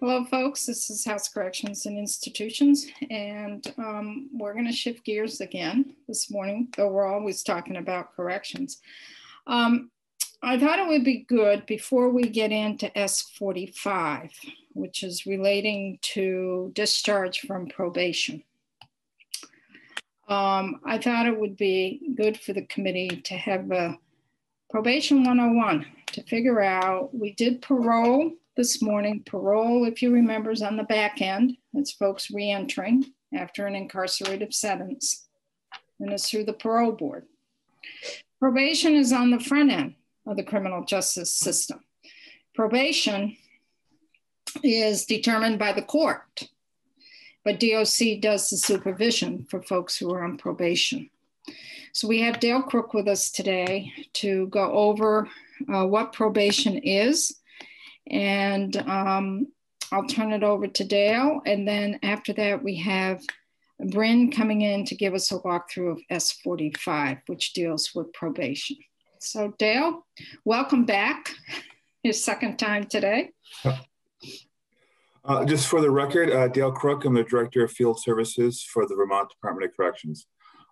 Hello, folks. This is House Corrections and Institutions, and um, we're going to shift gears again this morning, though we're always talking about corrections. Um, I thought it would be good before we get into S45, which is relating to discharge from probation. Um, I thought it would be good for the committee to have a probation 101 to figure out, we did parole this morning. Parole, if you remember, is on the back end. It's folks reentering after an incarcerated sentence, and it's through the parole board. Probation is on the front end of the criminal justice system. Probation is determined by the court, but DOC does the supervision for folks who are on probation. So we have Dale Crook with us today to go over uh, what probation is and um, I'll turn it over to Dale. And then after that, we have Bryn coming in to give us a walkthrough of S45, which deals with probation. So Dale, welcome back. Your second time today. Uh, just for the record, uh, Dale Crook, I'm the Director of Field Services for the Vermont Department of Corrections.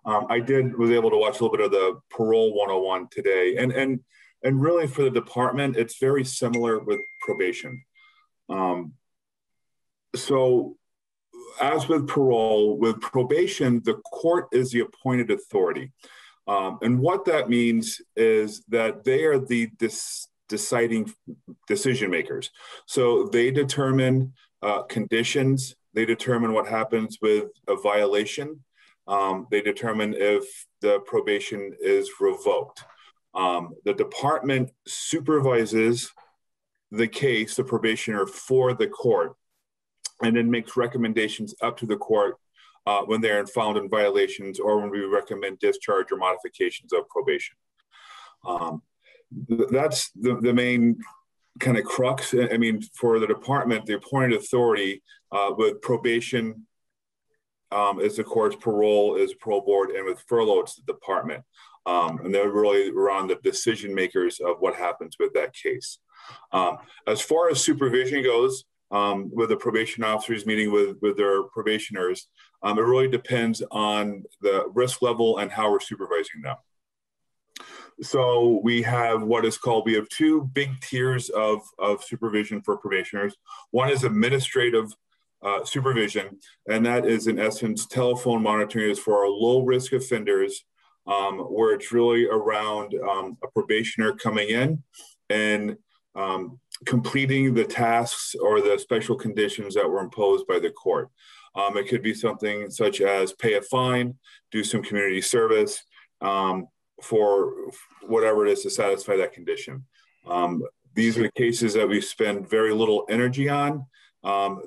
Um, I did was able to watch a little bit of the Parole 101 today, and and and really for the department, it's very similar with probation. Um, so as with parole, with probation, the court is the appointed authority. Um, and what that means is that they are the deciding decision makers. So they determine uh, conditions, they determine what happens with a violation, um, they determine if the probation is revoked. Um, the department supervises the case, the probationer, for the court, and then makes recommendations up to the court uh, when they're found in violations or when we recommend discharge or modifications of probation. Um, that's the, the main kind of crux. I mean, for the department, the appointed authority uh, with probation um, is the court's parole is parole board, and with furlough, it's the department. Um, and they're really around the decision makers of what happens with that case. Um, as far as supervision goes, um, with the probation officers meeting with, with their probationers, um, it really depends on the risk level and how we're supervising them. So we have what is called, we have two big tiers of, of supervision for probationers. One is administrative uh, supervision, and that is in essence telephone monitoring is for our low risk offenders um, where it's really around um, a probationer coming in and um, completing the tasks or the special conditions that were imposed by the court. Um, it could be something such as pay a fine, do some community service um, for whatever it is to satisfy that condition. Um, these are cases that we spend very little energy on.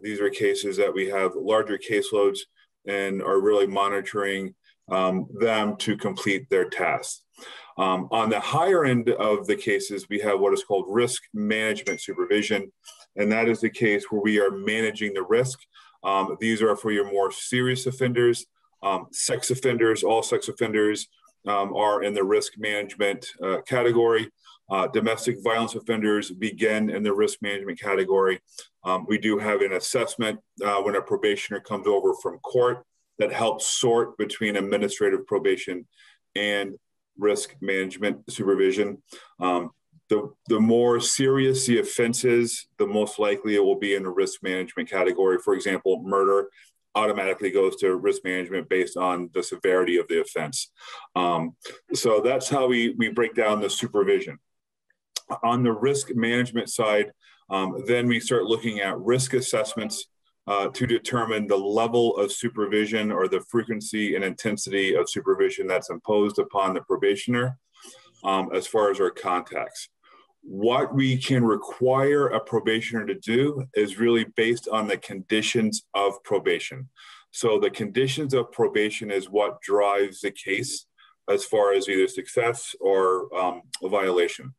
these are cases that we have larger caseloads and are really monitoring um, them to complete their tasks. Um, on the higher end of the cases, we have what is called risk management supervision, and that is the case where we are managing the risk. Um, these are for your more serious offenders, um, sex offenders, all sex offenders um, are in the risk management uh, category. Uh, domestic violence offenders begin in the risk management category. Um, we do have an assessment uh, when a probationer comes over from court that helps sort between administrative probation and risk management supervision. Um, the, the more serious the offenses, the most likely it will be in a risk management category. For example, murder automatically goes to risk management based on the severity of the offense. Um, so that's how we, we break down the supervision. On the risk management side, um, then we start looking at risk assessments uh, to determine the level of supervision or the frequency and intensity of supervision that's imposed upon the probationer um, as far as our contacts. What we can require a probationer to do is really based on the conditions of probation. So the conditions of probation is what drives the case as far as either success or um, a violation.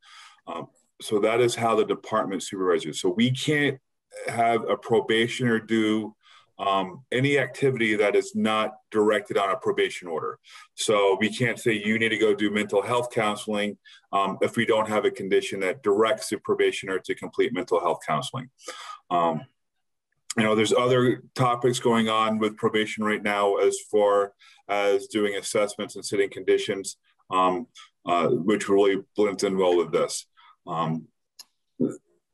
Um, so that is how the department supervises. So we can't have a probationer do um, any activity that is not directed on a probation order. So we can't say you need to go do mental health counseling um, if we don't have a condition that directs the probationer to complete mental health counseling. Um, you know, there's other topics going on with probation right now as far as doing assessments and sitting conditions, um, uh, which really blends in well with this. Um,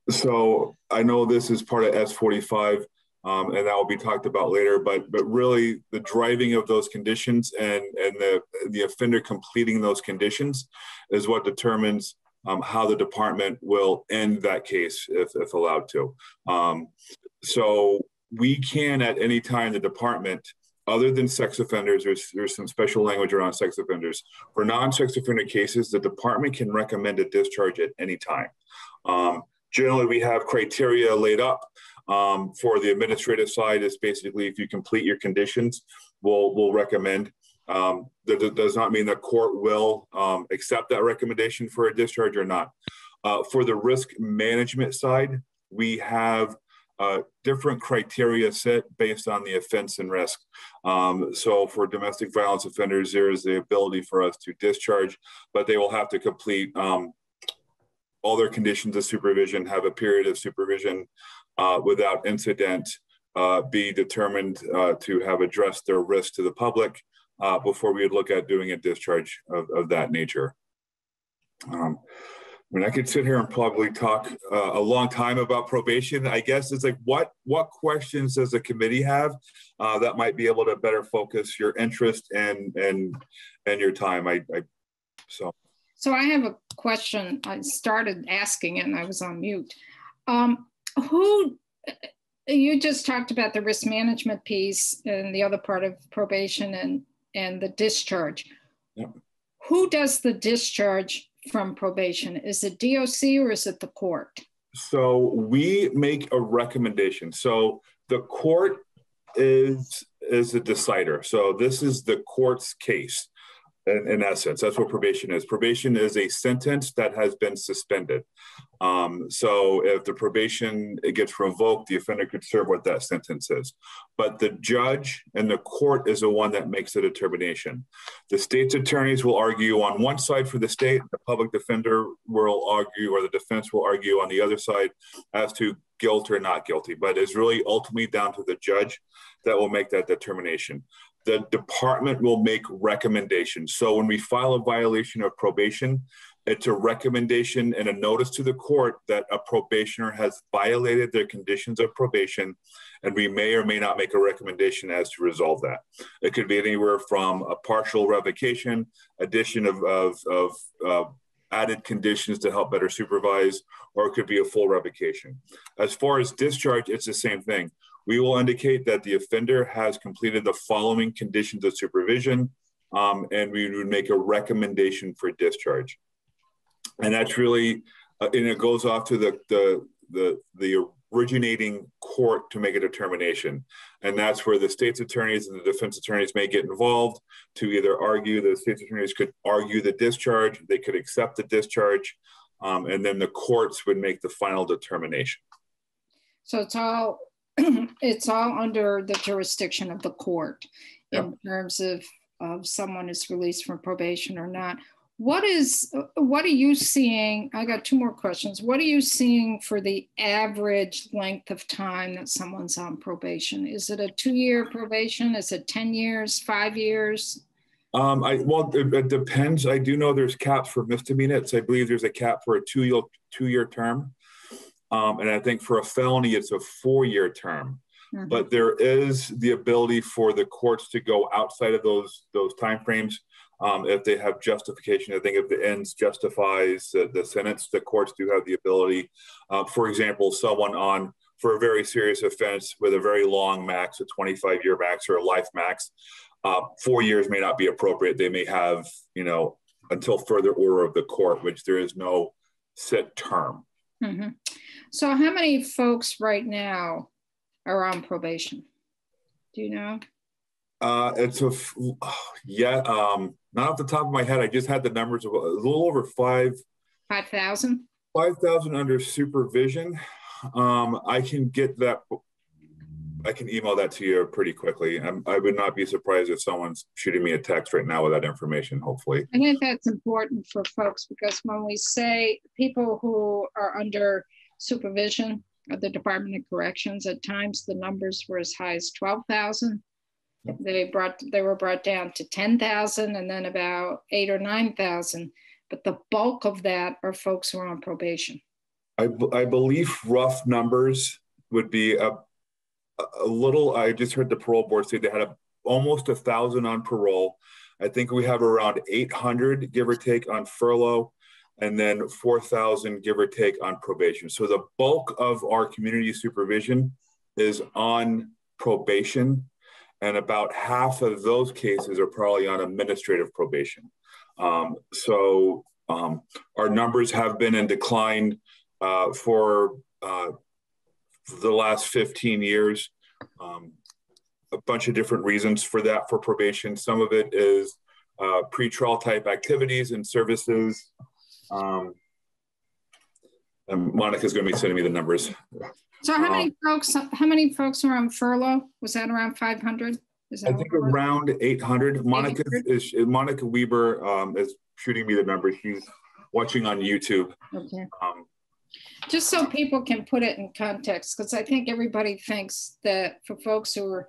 so I know this is part of S45, um, and that will be talked about later. But but really, the driving of those conditions and and the the offender completing those conditions is what determines um, how the department will end that case if, if allowed to. Um, so we can at any time the department other than sex offenders, there's, there's some special language around sex offenders. For non-sex offender cases, the department can recommend a discharge at any time. Um, generally, we have criteria laid up um, for the administrative side. Is basically if you complete your conditions, we'll we'll recommend. Um, that does not mean the court will um, accept that recommendation for a discharge or not. Uh, for the risk management side, we have uh, different criteria set based on the offense and risk. Um, so for domestic violence offenders, there is the ability for us to discharge, but they will have to complete um, all their conditions of supervision, have a period of supervision uh, without incident, uh, be determined uh, to have addressed their risk to the public uh, before we would look at doing a discharge of, of that nature. Um, I mean, I could sit here and probably talk uh, a long time about probation. I guess it's like, what what questions does the committee have uh, that might be able to better focus your interest and and and your time? I, I so. So I have a question. I started asking it, and I was on mute. Um, who you just talked about the risk management piece and the other part of probation and and the discharge. Yep. Who does the discharge from probation? Is it DOC or is it the court? So we make a recommendation. So the court is is a decider. So this is the court's case in, in, essence. That's what probation is. Probation is a sentence that has been suspended. Um, so if the probation gets revoked, the offender could serve what that sentence is. But the judge and the court is the one that makes the determination. The state's attorneys will argue on one side for the state, the public defender will argue, or the defense will argue on the other side as to guilt or not guilty. But it's really ultimately down to the judge that will make that determination the department will make recommendations. So when we file a violation of probation, it's a recommendation and a notice to the court that a probationer has violated their conditions of probation, and we may or may not make a recommendation as to resolve that. It could be anywhere from a partial revocation, addition of, of, of uh, added conditions to help better supervise, or it could be a full revocation. As far as discharge, it's the same thing we will indicate that the offender has completed the following conditions of supervision, um, and we would make a recommendation for discharge. And that's really, uh, and it goes off to the, the, the, the originating court to make a determination. And that's where the state's attorneys and the defense attorneys may get involved to either argue, the state's attorneys could argue the discharge, they could accept the discharge, um, and then the courts would make the final determination. So it's all it's all under the jurisdiction of the court yep. in terms of, of someone is released from probation or not. What is what are you seeing? I got two more questions. What are you seeing for the average length of time that someone's on probation? Is it a two-year probation? Is it 10 years, five years? Um, I well, it, it, depends. I do know there's caps for misdemeanors. I believe there's a cap for a two-year two-year term. Um, and I think for a felony, it's a four year term. Mm-hmm. But there is the ability for the courts to go outside of those those timeframes um, if they have justification. I think if the ends justifies the, the sentence, the courts do have the ability. Uh, for example, someone on for a very serious offense with a very long max, a 25 year max or a life max, uh, four years may not be appropriate. They may have, you know, until further order of the court, which there is no set term. Mm-hmm. So, how many folks right now are on probation? Do you know? Uh, it's a yeah. Um, not off the top of my head. I just had the numbers of a little over five. Five thousand. Five thousand under supervision. Um, I can get that. I can email that to you pretty quickly. I'm, I would not be surprised if someone's shooting me a text right now with that information. Hopefully, I think that's important for folks because when we say people who are under supervision, of the Department of Corrections. At times, the numbers were as high as 12,000. They brought they were brought down to 10,000 and then about eight or 9,000. But the bulk of that are folks who are on probation. I, I believe rough numbers would be a, a little. I just heard the parole board say they had a, almost a thousand on parole. I think we have around 800, give or take, on furlough, and then 4,000, give or take, on probation. So the bulk of our community supervision is on probation, and about half of those cases are probably on administrative probation. Um, so um, our numbers have been in decline uh, for uh, the last 15 years. Um, a bunch of different reasons for that for probation. Some of it is uh, pre-trial type activities and services. Um, and Monica's going to be sending me the numbers. So how many um, folks? How many folks are on furlough? Was that around 500? Is that I think around 800. Monica 800? is Monica Weber um, is shooting me the numbers. She's watching on YouTube. Okay. Um, Just so people can put it in context, because I think everybody thinks that for folks who are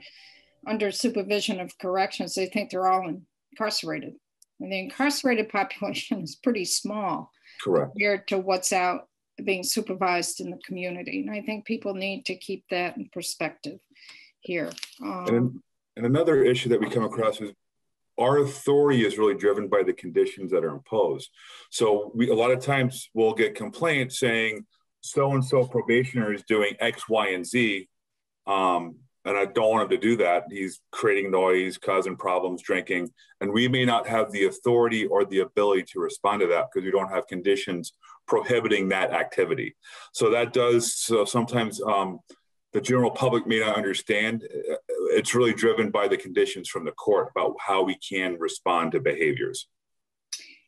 under supervision of corrections, they think they're all incarcerated. And the incarcerated population is pretty small Correct. compared to what's out being supervised in the community. And I think people need to keep that in perspective here. Um, and, and another issue that we come across is our authority is really driven by the conditions that are imposed. So we a lot of times we'll get complaints saying so and so probationer is doing X, Y, and Z. Um, and I don't want him to do that. He's creating noise, causing problems, drinking, and we may not have the authority or the ability to respond to that because we don't have conditions prohibiting that activity. So that does. So sometimes um, the general public may not understand. It's really driven by the conditions from the court about how we can respond to behaviors.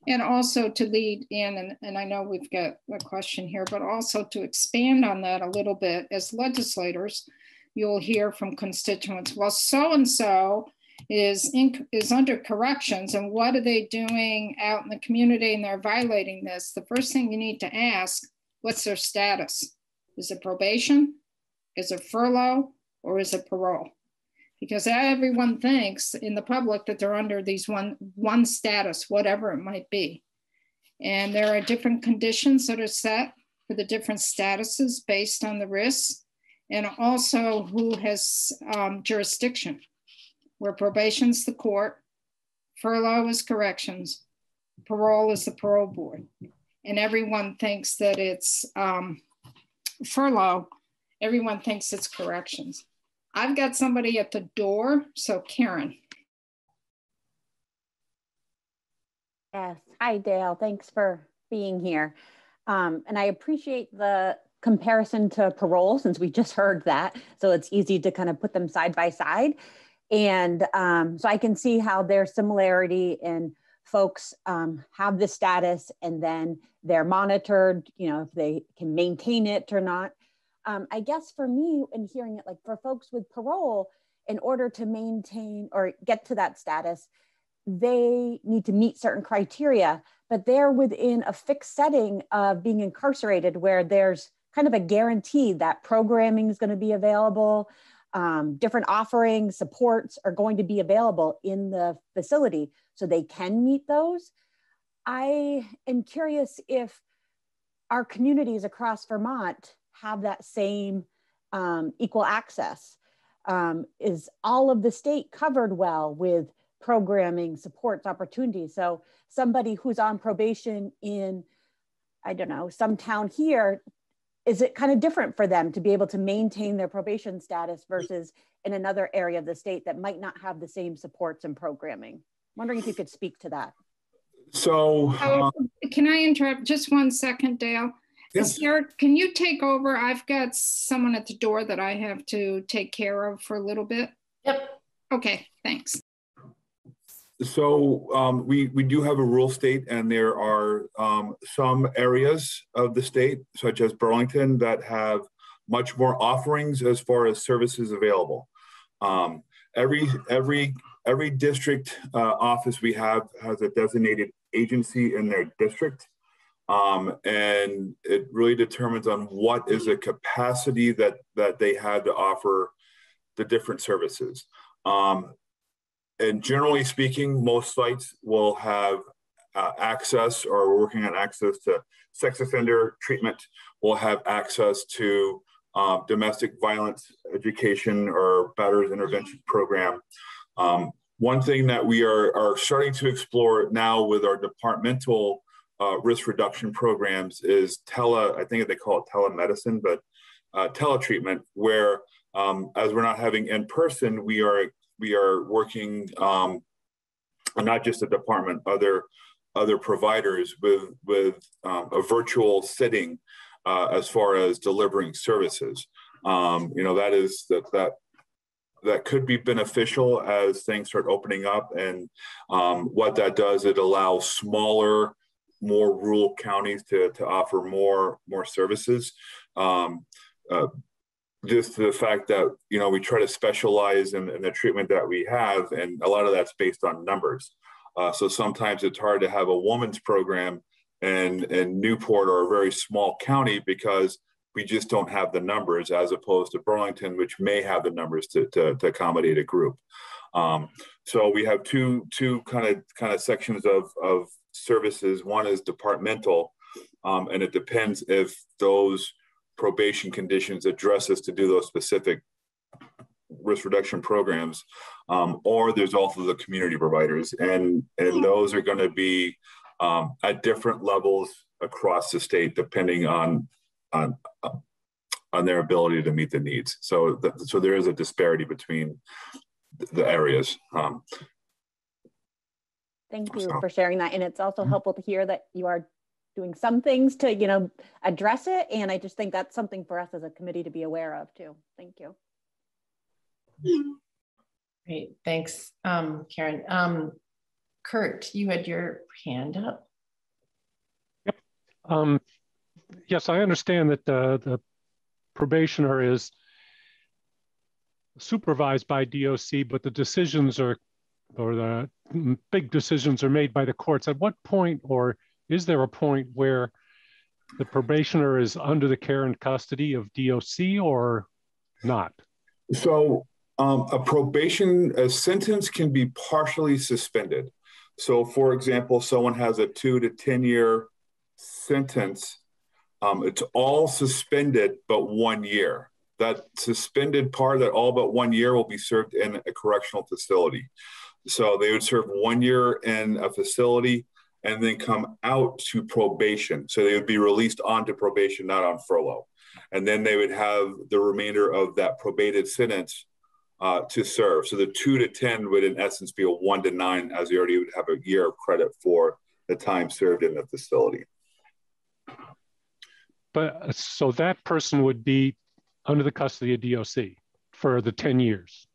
And also to lead in, and, and I know we've got a question here, but also to expand on that a little bit as legislators you'll hear from constituents, well, so-and-so is, in, is under corrections and what are they doing out in the community and they're violating this, the first thing you need to ask, what's their status? Is it probation? Is it furlough? Or is it parole? Because everyone thinks in the public that they're under these one, one status, whatever it might be. And there are different conditions that are set for the different statuses based on the risks and also who has um, jurisdiction, where probation's the court, furlough is corrections, parole is the parole board. And everyone thinks that it's um, furlough, everyone thinks it's corrections. I've got somebody at the door, so Karen. Yes, hi Dale, thanks for being here. Um, and I appreciate the comparison to parole since we just heard that. So it's easy to kind of put them side by side. And um, so I can see how there's similarity in folks um, have the status and then they're monitored, you know, if they can maintain it or not. Um, I guess for me, in hearing it, like for folks with parole, in order to maintain or get to that status, they need to meet certain criteria, but they're within a fixed setting of being incarcerated where there's kind of a guarantee that programming is going to be available, um, different offerings, supports are going to be available in the facility so they can meet those. I am curious if our communities across Vermont have that same um, equal access. Um, is all of the state covered well with programming, supports, opportunities? So somebody who's on probation in I don't know, some town here is it kind of different for them to be able to maintain their probation status versus in another area of the state that might not have the same supports and programming? I'm wondering if you could speak to that. So, uh, can I interrupt just one second, Dale? Yes. Sarah, can you take over? I've got someone at the door that I have to take care of for a little bit. Yep. Okay, thanks. So um, we, we do have a rural state and there are um, some areas of the state, such as Burlington, that have much more offerings as far as services available. Um, every, every, every district uh, office we have has a designated agency in their district. Um, and it really determines on what is the capacity that that they had to offer the different services. Um, and generally speaking, most sites will have uh, access or we're working on access to sex offender treatment. We'll have access to uh, domestic violence education or batterers intervention program. Um, one thing that we are, are starting to explore now with our departmental uh, risk reduction programs is tele, I think they call it telemedicine, but uh, teletreatment, where um, as we're not having in person, we are we are working um, not just the department, other other providers with with um, a virtual sitting uh, as far as delivering services. Um, you know that is that that that could be beneficial as things start opening up. And um, what that does, it allows smaller, more rural counties to, to offer more more services. Um, uh, just the fact that you know we try to specialize in, in, the treatment that we have, and a lot of that's based on numbers. Uh, so sometimes it's hard to have a woman's program in, in Newport or a very small county because we just don't have the numbers as opposed to Burlington, which may have the numbers to, to, to accommodate a group. Um, so we have two two kind of kind of sections of, of services. One is departmental, um, and it depends if those probation conditions address us to do those specific risk reduction programs, um, or there's also the community providers, and and those are going to be um, at different levels across the state, depending on on on their ability to meet the needs. So the, so there is a disparity between the areas. Um, Thank you so. for sharing that, and it's also mm-hmm. helpful to hear that you are doing some things to you know address it and i just think that's something for us as a committee to be aware of too thank you Great, thanks, um, Karen. Um, Kurt, you had your hand up. Yep. Um, yes, I understand that the, the probationer is supervised by DOC, but the decisions are, or the big decisions are made by the courts. At what point, or is there a point where the probationer is under the care and custody of DOC or not? So um, a probation a sentence can be partially suspended. So, for example, someone has a two to 10 year sentence, um, it's all suspended but one year. That suspended part, that all but one year, will be served in a correctional facility. So, they would serve one year in a facility and then come out to probation. So, they would be released onto probation, not on furlough. And then they would have the remainder of that probated sentence uh, to serve. So the two to 10 would, in essence, be a one to nine, as you already would have a year of credit for the time served in the facility. But uh, so that person would be under the custody of DOC for the 10 years.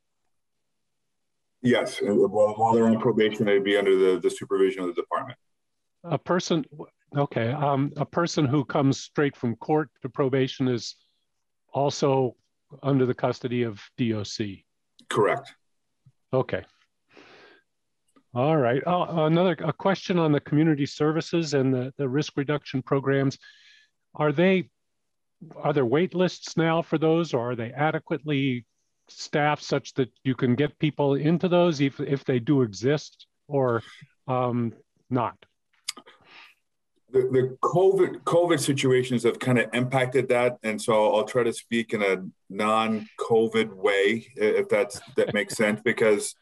Yes, while, while they're on probation, they'd be under the, the supervision of the department. A person, okay, um, a person who comes straight from court to probation is also under the custody of DOC. Correct. Okay. All right. Oh, another a question on the community services and the, the risk reduction programs. Are they are there wait lists now for those or are they adequately staffed such that you can get people into those if, if they do exist or um, not? The, the COVID COVID situations have kind of impacted that, and so I'll try to speak in a non-COVID way, if that's that makes sense, because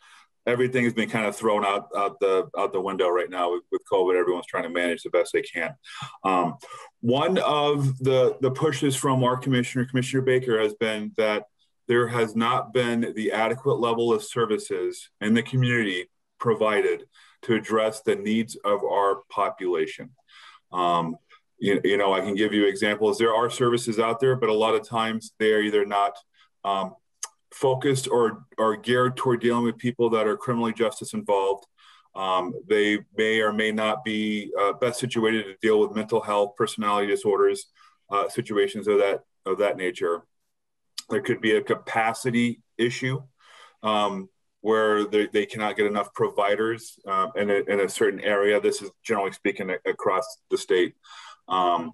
everything has been kind of thrown out out the out the window right now with, with COVID. Everyone's trying to manage the best they can. Um, one of the the pushes from our commissioner, Commissioner Baker, has been that there has not been the adequate level of services in the community provided to address the needs of our population. Um, you, you, know, I can give you examples. There are services out there, but a lot of times they're either not um, focused or, or geared toward dealing with people that are criminally justice involved. Um, they may or may not be uh, best situated to deal with mental health, personality disorders, uh, situations of that of that nature. There could be a capacity issue. Um, where they, they cannot get enough providers um, in, a, in a certain area. This is generally speaking across the state. Um,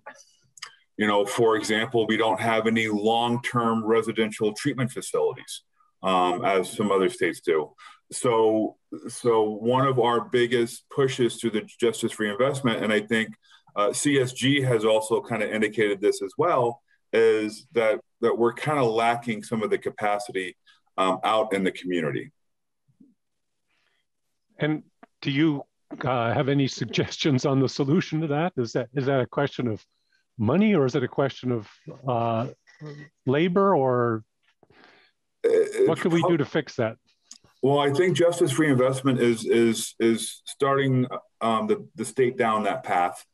you know, for example, we don't have any long-term residential treatment facilities, um, as some other states do. So, so one of our biggest pushes to the justice reinvestment, and I think uh, CSG has also kind of indicated this as well, is that that we're kind of lacking some of the capacity um, out in the community. And do you uh, have any suggestions on the solution to that? Is that is that a question of money, or is it a question of uh, labor, or what can we do to fix that? Well, I think justice reinvestment is is is starting um, the the state down that path.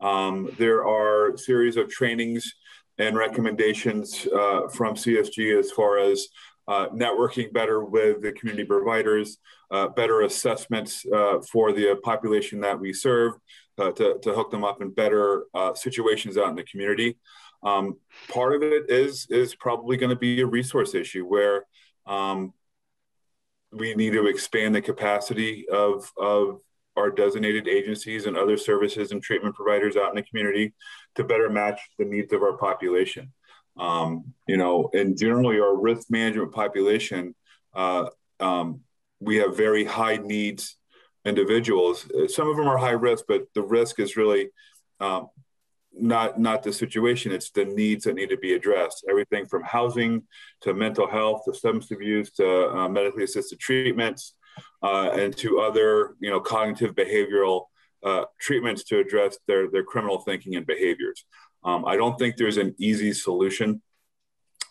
Um, there are series of trainings and recommendations uh, from CSG as far as uh, networking better with the community providers, uh, better assessments uh, for the population that we serve uh, to, to hook them up in better uh, situations out in the community. Um, part of it is, is probably going to be a resource issue where um, we need to expand the capacity of, of our designated agencies and other services and treatment providers out in the community to better match the needs of our population. Um, you know, and generally our risk management population, uh, um, we have very high needs individuals. Some of them are high risk, but the risk is really um, not not the situation. It's the needs that need to be addressed. Everything from housing to mental health to substance abuse to uh, medically assisted treatments uh, and to other you know cognitive behavioral uh, treatments to address their their criminal thinking and behaviors. Um, I don't think there's an easy solution,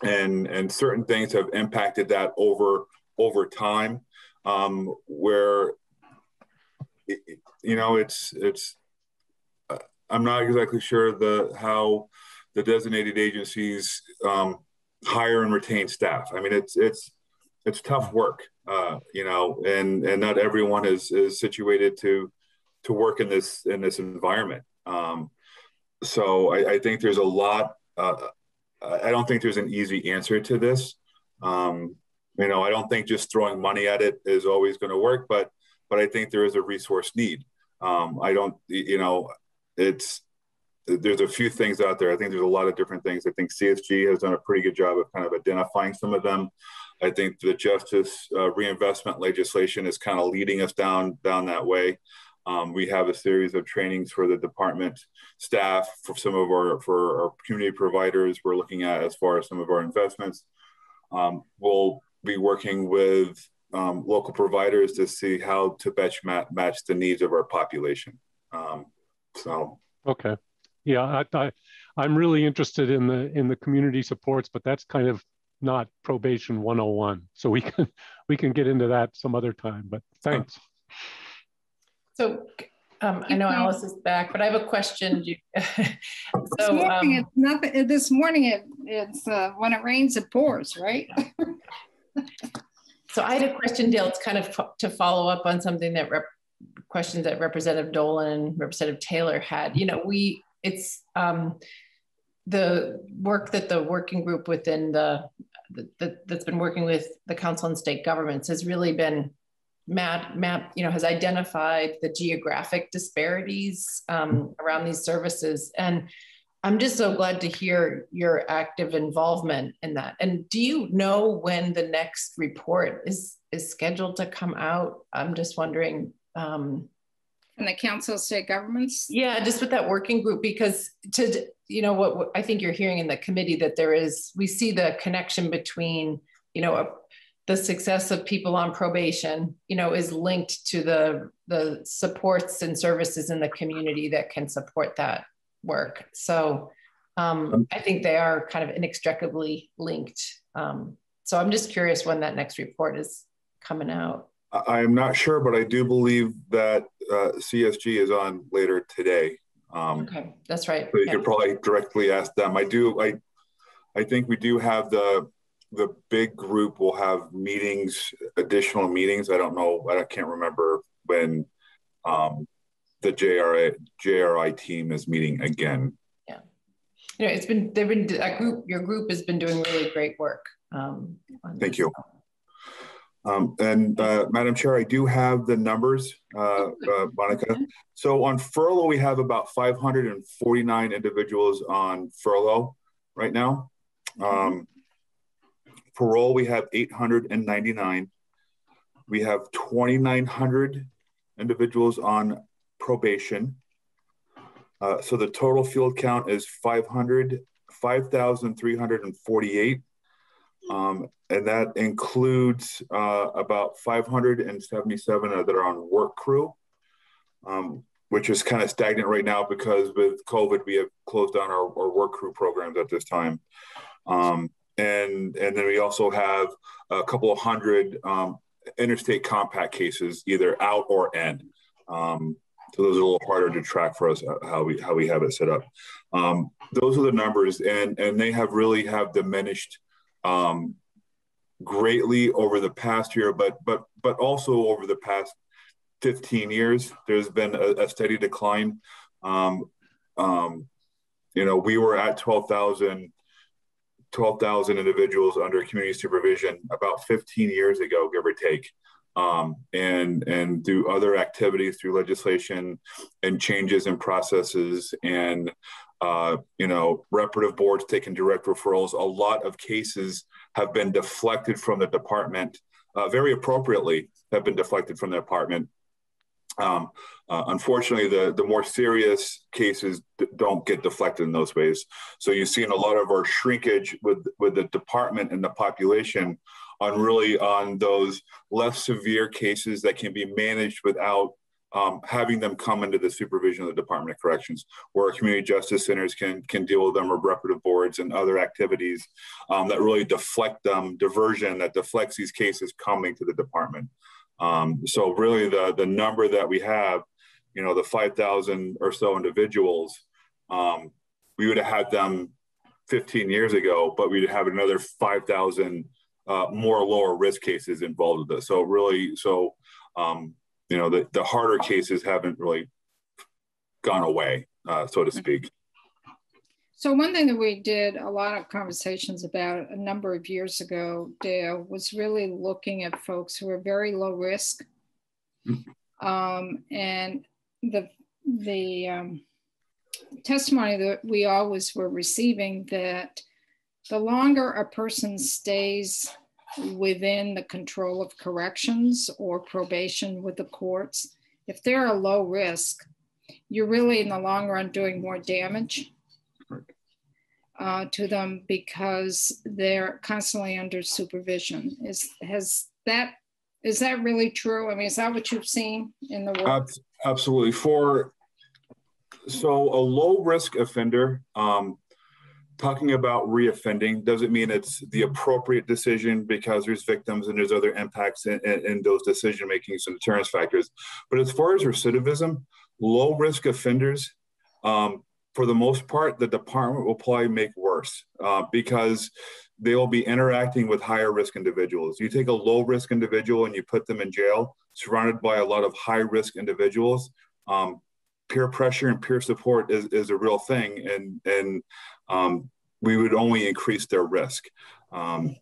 and and certain things have impacted that over over time, um, where it, you know it's it's. Uh, I'm not exactly sure the how the designated agencies um, hire and retain staff. I mean, it's it's it's tough work, uh, you know, and and not everyone is is situated to to work in this in this environment. Um, so I, I, think there's a lot. Uh, I don't think there's an easy answer to this. Um, you know, I don't think just throwing money at it is always going to work, but but I think there is a resource need. Um, I don't, you know, it's there's a few things out there. I think there's a lot of different things. I think CSG has done a pretty good job of kind of identifying some of them. I think the justice uh, reinvestment legislation is kind of leading us down down that way. Um, we have a series of trainings for the department staff, for some of our, for our community providers we're looking at as far as some of our investments. Um, we'll be working with um, local providers to see how to best match the needs of our population. Um, so. Okay. Yeah, I, I, I'm really interested in the in the community supports, but that's kind of not probation 101. So we can we can get into that some other time. But thanks. So um, I know Alice is back, but I have a question. so this morning, um, it's nothing. This morning, it, it's uh, when it rains, it pours, right? so I had a question, Dale. It's kind of to follow up on something that rep- questions that Representative Dolan and Representative Taylor had. You know, we it's um, the work that the working group within the, the, the that's been working with the council and state governments has really been Matt, Matt, you know, has identified the geographic disparities um, around these services. And I'm just so glad to hear your active involvement in that. And do you know when the next report is is scheduled to come out? I'm just wondering. Um, and the council of state governments? Yeah, just with that working group, because to you know what, what I think you're hearing in the committee that there is, we see the connection between you know a the success of people on probation, you know, is linked to the the supports and services in the community that can support that work. So um, um, I think they are kind of inextricably linked. Um, so I'm just curious when that next report is coming out. I am not sure, but I do believe that uh, CSG is on later today. Um, okay, that's right. So you yeah. could probably directly ask them. I do. I I think we do have the the big group will have meetings, additional meetings. I don't know. I can't remember when um, the JRI JRI team is meeting again. Yeah, you know, it's been they've been a group. Your group has been doing really great work. Um, Thank you. Um, and uh, Madam Chair, I do have the numbers, uh, uh, Monica. So on furlough, we have about 549 individuals on furlough right now. Um, parole, we have 899. We have 2,900 individuals on probation. Uh, so the total field count is 500, 5,348. Um, and that includes uh, about 577 that are on work crew, um, which is kind of stagnant right now because with COVID, we have closed down our, our work crew programs at this time. Um, and, and then we also have a couple of hundred um, interstate compact cases, either out or in. Um, so those are a little harder to track for us uh, how we how we have it set up. Um, those are the numbers, and and they have really have diminished um, greatly over the past year, but but but also over the past 15 years, there's been a, a steady decline. Um, um, you know, we were at 12,000 12,000 individuals under community supervision about 15 years ago, give or take. Um, and and through other activities, through legislation and changes in processes and uh, you know, reparative boards taking direct referrals. A lot of cases have been deflected from the department, uh, very appropriately have been deflected from the department. Um, uh, unfortunately, the, the more serious cases don't get deflected in those ways. So you've seen a lot of our shrinkage with, with the department and the population on really on those less severe cases that can be managed without um, having them come into the supervision of the Department of Corrections, where community justice centers can can deal with them, or reparative boards and other activities um, that really deflect them, diversion that deflects these cases coming to the department. Um, so really, the the number that we have, you know, the five thousand or so individuals, um, we would have had them 15 years ago, but we'd have another 5,000 uh, more lower risk cases involved with this. So really, so um, you know, the, the harder cases haven't really gone away, uh, so to mm-hmm. speak. So one thing that we did a lot of conversations about a number of years ago, Dale, was really looking at folks who are very low risk. Mm-hmm. Um, and the the um, testimony that we always were receiving that the longer a person stays within the control of corrections or probation with the courts, if they're a low risk, you're really in the long run doing more damage uh, to them because they're constantly under supervision. Is has that is that really true? I mean, is that what you've seen in the world? Absolutely. For so a low risk offender, um, talking about reoffending doesn't mean it's the appropriate decision because there's victims and there's other impacts in, in, in those decision makings and deterrence factors. But as far as recidivism, low risk offenders, um, for the most part, the department will probably make worse uh, because they will be interacting with higher risk individuals. You take a low risk individual and you put them in jail, surrounded by a lot of high risk individuals. Um, peer pressure and peer support is, is a real thing, and and um, we would only increase their risk. Um,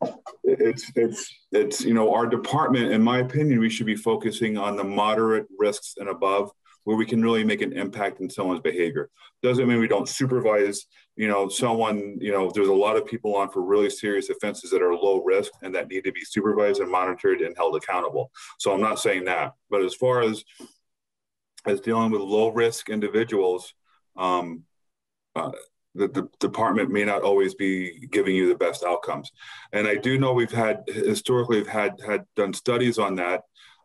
it's it's it's you know our department, in my opinion, we should be focusing on the moderate risks and above, where we can really make an impact in someone's behavior. Doesn't mean we don't supervise. You know, someone. You know, there's a lot of people on for really serious offenses that are low risk and that need to be supervised and monitored and held accountable. So I'm not saying that, but as far as as dealing with low risk individuals, um, uh, the, the department may not always be giving you the best outcomes. And I do know we've had historically have had had done studies on that.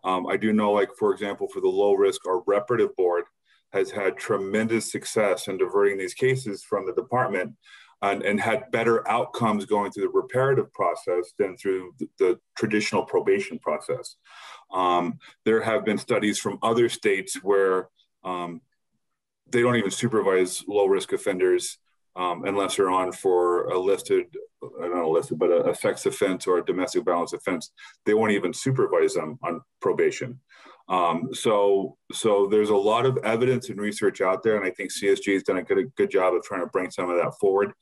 Um, I do know, like for example, for the low risk, our reparative board has had tremendous success in diverting these cases from the department and, and had better outcomes going through the reparative process than through the, the traditional probation process. Um, there have been studies from other states where um, they don't even supervise low risk offenders um, unless they're on for a listed, I don't know, listed, but a, a sex offense or a domestic violence offense. They won't even supervise them on probation. Um, so, so there's a lot of evidence and research out there, and I think CSG has done a good, good job of trying to bring some of that forward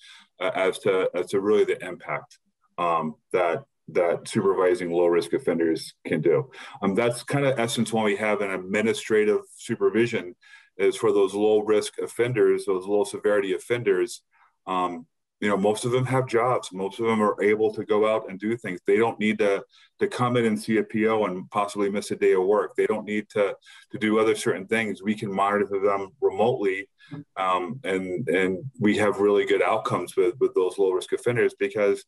uh, as to as to really the impact um, that that supervising low risk offenders can do. Um, that's kind of essence why we have an administrative supervision is for those low risk offenders, those low severity offenders. Um, you know, most of them have jobs. Most of them are able to go out and do things. They don't need to to come in and see a PO and possibly miss a day of work. They don't need to to do other certain things. We can monitor them remotely, um, and and we have really good outcomes with with those low risk offenders because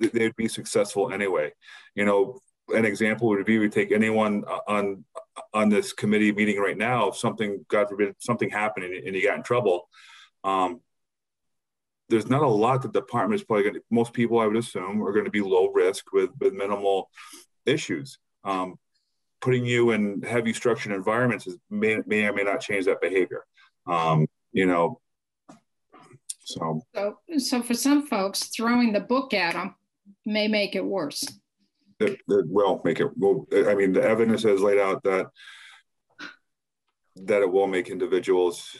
they'd be successful anyway. You know, an example would be we take anyone on on this committee meeting right now. If something, God forbid, something happened and, and you got in trouble. Um, there's not a lot the department is probably going to, most people I would assume are going to be low risk with, with minimal issues. Um, putting you in heavy structured environments is, may, may or may not change that behavior. Um, you know, so. so. So for some folks, throwing the book at them may make it worse. It, it will make it, well, I mean, the evidence has laid out that that it will make individuals,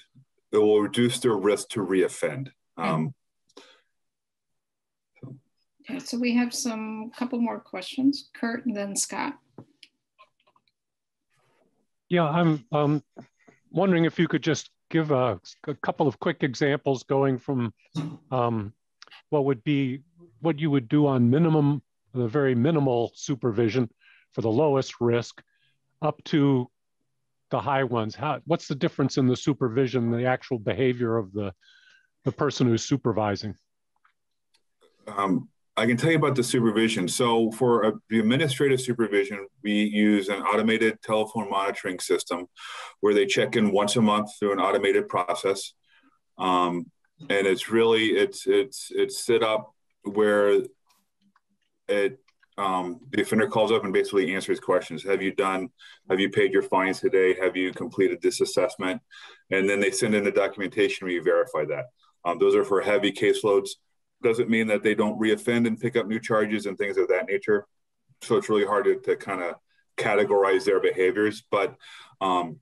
it will reduce their risk to reoffend. Um, Okay, so we have some couple more questions. Kurt and then Scott. Yeah, I'm um, wondering if you could just give a, a couple of quick examples going from um, what would be what you would do on minimum, the very minimal supervision for the lowest risk up to the high ones. How, what's the difference in the supervision, the actual behavior of the, the person who's supervising? Um, I can tell you about the supervision. So, for a, the administrative supervision, we use an automated telephone monitoring system where they check in once a month through an automated process. Um, and it's really it's it's it's set up where it um, the offender calls up and basically answers questions. Have you done? Have you paid your fines today? Have you completed this assessment? And then they send in the documentation where you verify that. Um, those are for heavy caseloads doesn't mean that they don't reoffend and pick up new charges and things of that nature. So it's really hard to, to kind of categorize their behaviors. But um,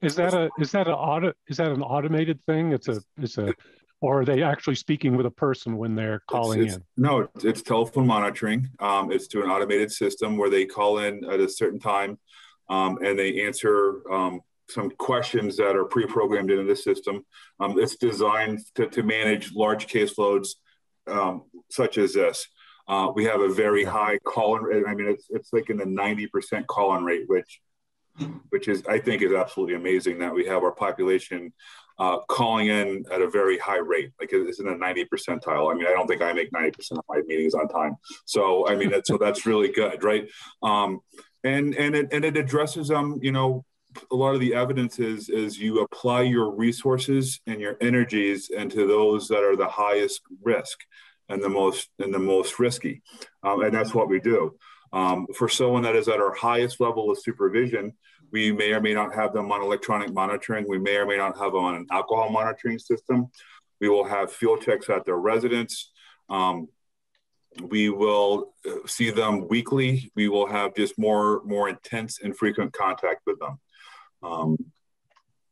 is that a is that an audit is that an automated thing? It's a it's a or are they actually speaking with a person when they're calling it's, it's, in? No, it's, telephone monitoring. Um, it's to an automated system where they call in at a certain time um, and they answer um, some questions that are pre-programmed into the system. Um, it's designed to, to manage large caseloads um, such as this. Uh, we have a very high call-in rate. I mean, it's, it's like in the 90% call-in rate, which which is I think is absolutely amazing that we have our population uh, calling in at a very high rate. Like it's in the 90 percentile. I mean, I don't think I make 90% of my meetings on time. So I mean, so that's really good, right? Um, and and it and it addresses um, you know, a lot of the evidence is is you apply your resources and your energies into those that are the highest risk and the most and the most risky, um, and that's what we do. Um, for someone that is at our highest level of supervision, we may or may not have them on electronic monitoring. We may or may not have them on an alcohol monitoring system. We will have field checks at their residence. Um, we will uh, see them weekly. We will have just more more intense and frequent contact with them. Um,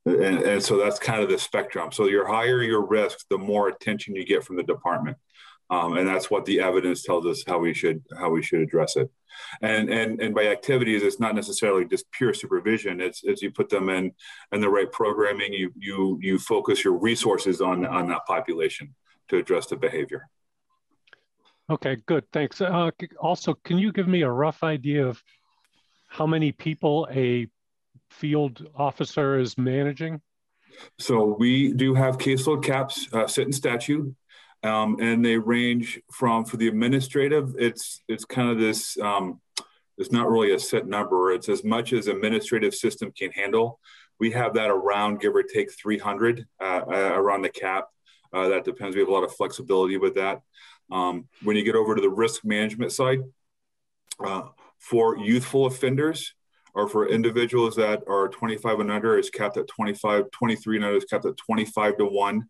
and, and so that's kind of the spectrum. So your higher your risk, the more attention you get from the department. Um, and that's what the evidence tells us how we should how we should address it. And and and by activities, it's not necessarily just pure supervision. It's as you put them in in the right programming, you you you focus your resources on on that population to address the behavior. Okay, good, thanks. Uh, also, can you give me a rough idea of how many people a field officer is managing? So we do have caseload caps uh, set in statute. Um, and they range from for the administrative it's it's kind of this um, it's not really a set number. It's as much as administrative system can handle. We have that around give or take 300 uh, uh, around the cap. Uh, that depends. We have a lot of flexibility with that. Um, when you get over to the risk management side uh, for youthful offenders or for individuals that are 25 and under is capped at 25 23 and under is capped at 25 to 1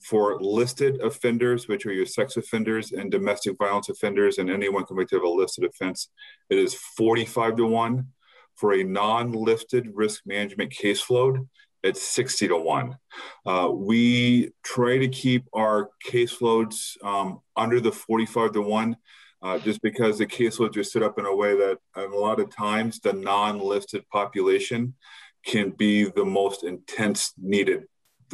for listed offenders, which are your sex offenders and domestic violence offenders, and anyone convicted of a listed offense, it is 45 to 1. For a non listed risk management caseload, it's 60 to 1. Uh, we try to keep our caseloads um, under the 45 to 1. uh, just because the caseloads are set up in a way that a lot of times the non-listed population can be the most intense needed.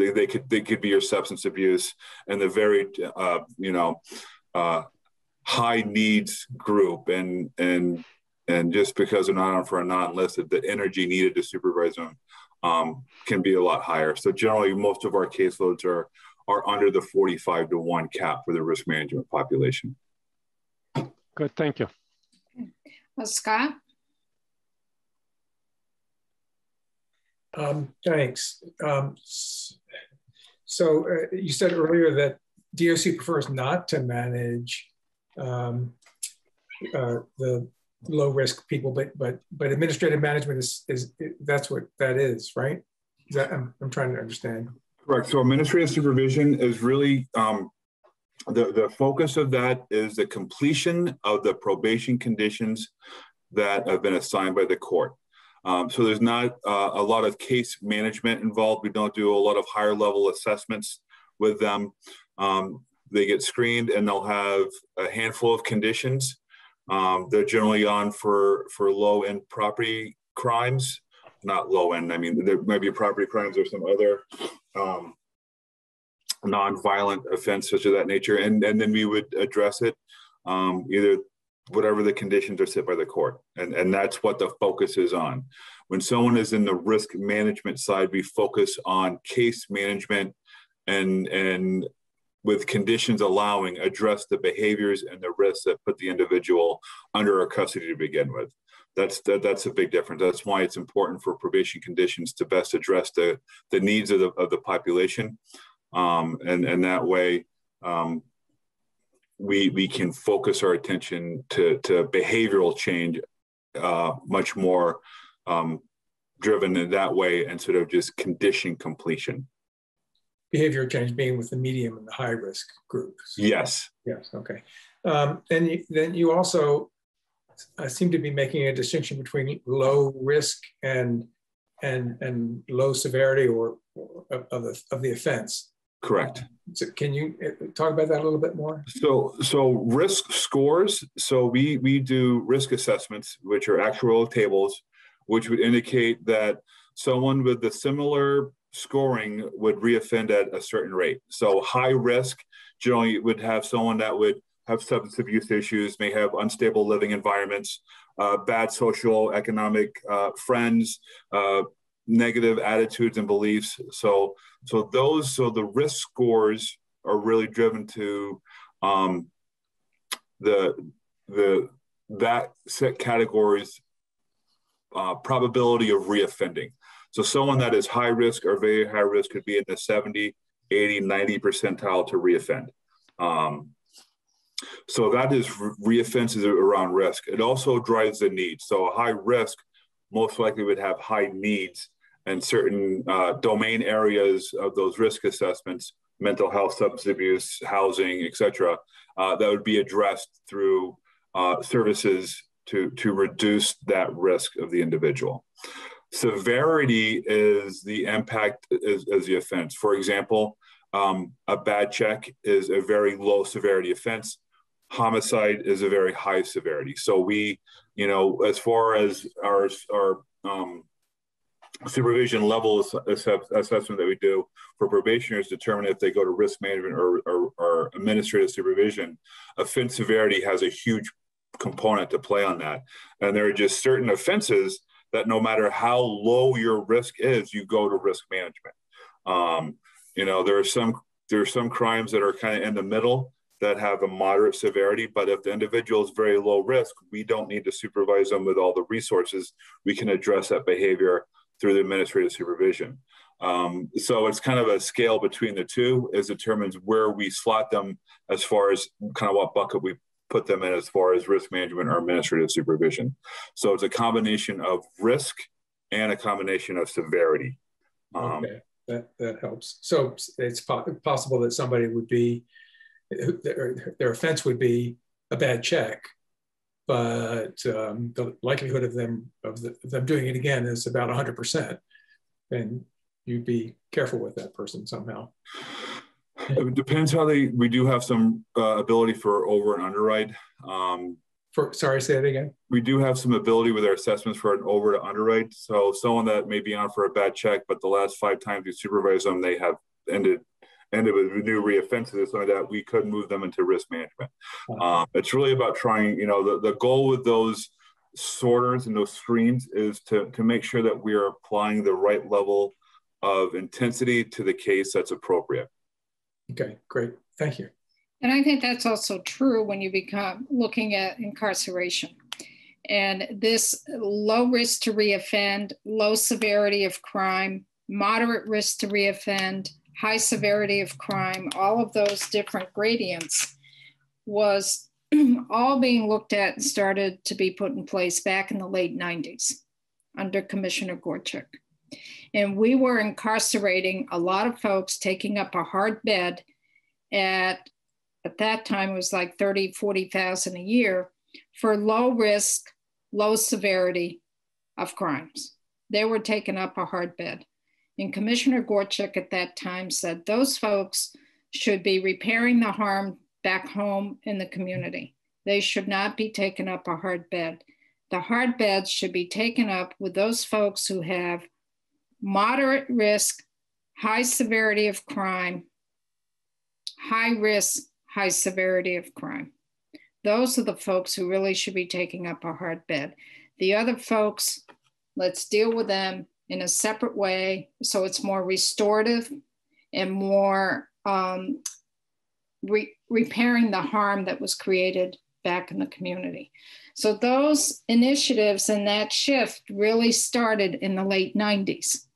They, they could they could be your substance abuse and the very uh, you know uh, high needs group and and and just because they're not on for a non-listed, the energy needed to supervise them um, can be a lot higher. So generally, most of our caseloads are are under the 45 to 1 cap for the risk management population. Good, thank you. Uh, Scott? Um, thanks. Um, so uh, you said earlier that DOC prefers not to manage um, uh, the low risk people, but but but administrative management is is that's what that is, right? Is that I'm, I'm trying to understand. Correct. So administrative supervision is really um, the the focus of that is the completion of the probation conditions that have been assigned by the court. Um, so there's not uh, a lot of case management involved. We don't do a lot of higher level assessments with them. Um, they get screened and they'll have a handful of conditions um, they're generally on for for low end property crimes, not low end. I mean, there might be property crimes or some other um, non-violent offense such of that nature, and and then we would address it um, either whatever the conditions are set by the court, and and that's what the focus is on. When someone is in the risk management side, we focus on case management and and with conditions allowing, address the behaviors and the risks that put the individual under our custody to begin with. That's that, that's a big difference. That's why it's important for probation conditions to best address the the needs of the of the population, um, and and that way. Um, we, we can focus our attention to, to behavioral change uh, much more um, driven in that way instead of just condition completion behavior change being with the medium and the high risk groups. Yes. Yes. Okay. Um, and you, then you also uh, seem to be making a distinction between low risk and and and low severity or, or of the of the offense. Correct. So can you uh, talk about that a little bit more? So so risk scores. So we we do risk assessments, which are actual tables, which would indicate that someone with the similar scoring would reoffend at a certain rate. So high risk generally would have someone that would have substance abuse issues, may have unstable living environments, uh, bad social economic uh, friends, uh, negative attitudes and beliefs. So so those so the risk scores are really driven to um, the the that set categories uh, probability of reoffending. So someone that is high risk or very high risk could be in the 70, 80, 90 percentile to reoffend. Um, so that is reoffenses around risk. It also drives the need. So a high risk most likely would have high needs and certain uh, domain areas of those risk assessments, mental health, substance abuse, housing, etc., uh, that would be addressed through uh, services to, to reduce that risk of the individual. Severity is the impact as the offense. For example, um, a bad check is a very low severity offense. Homicide is a very high severity. So we, you know, as far as our our um, supervision level assessment that we do for probationers determine if they go to risk management or, or, or, administrative supervision, offense severity has a huge component to play on that. And there are just certain offenses that no matter how low your risk is, you go to risk management. Um, you know, there are some there are some crimes that are kind of in the middle that have a moderate severity, but if the individual is very low risk, we don't need to supervise them with all the resources. We can address that behavior through the administrative supervision. Um, so it's kind of a scale between the two as determines where we slot them as far as kind of what bucket we put them in as far as risk management or administrative supervision. So it's a combination of risk and a combination of severity. Um, okay, that, that helps. So it's po possible that somebody would be, their, their offense would be a bad check, but um, the likelihood of them of, the, of them doing it again is about 100%. And you'd be careful with that person somehow. it depends how they. We do have some uh, ability for over and underride. Um, for sorry, say that again. We do have some ability with our assessments for an over to underride. So someone that may be on for a bad check, but the last five times we supervise them, they have ended ended with new reoffenses so that we could move them into risk management. Um, it's really about trying. You know, the the goal with those sorters and those screens is to to make sure that we are applying the right level of intensity to the case that's appropriate. Okay, great. Thank you. And I think that's also true when you become looking at incarceration. And this low risk to reoffend, low severity of crime, moderate risk to reoffend, high severity of crime, all of those different gradients was all being looked at and started to be put in place back in the late 90s under Commissioner Gorczyk. And we were incarcerating a lot of folks taking up a hard bed at at that time it was like 30, 40,000 a year for low risk, low severity of crimes. They were taking up a hard bed. And Commissioner Gorczyk at that time said those folks should be repairing the harm back home in the community. They should not be taking up a hard bed. The hard beds should be taken up with those folks who have moderate risk, high severity of crime, high risk, high severity of crime. Those are the folks who really should be taking up a hard bed. The other folks, let's deal with them in a separate way so it's more restorative and more um, re- repairing the harm that was created back in the community. So those initiatives and that shift really started in the late 90s.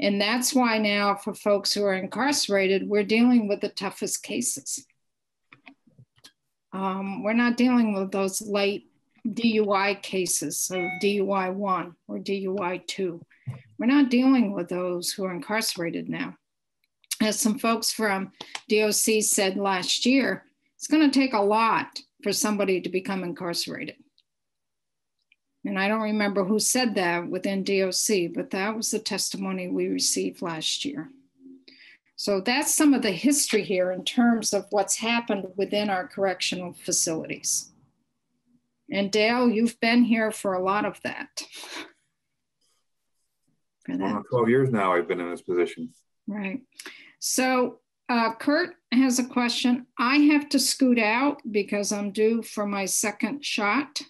And that's why now, for folks who are incarcerated, we're dealing with the toughest cases. Um, we're not dealing with those late DUI cases of DUI 1 or DUI 2. We're not dealing with those who are incarcerated now. As some folks from DOC said last year, it's going to take a lot for somebody to become incarcerated. And I don't remember who said that within DOC, but that was the testimony we received last year. So that's some of the history here in terms of what's happened within our correctional facilities. And Dale, you've been here for a lot of that. For that. Well, 12 years now I've been in this position. Right. So uh, Kurt has a question. I have to scoot out because I'm due for my second shot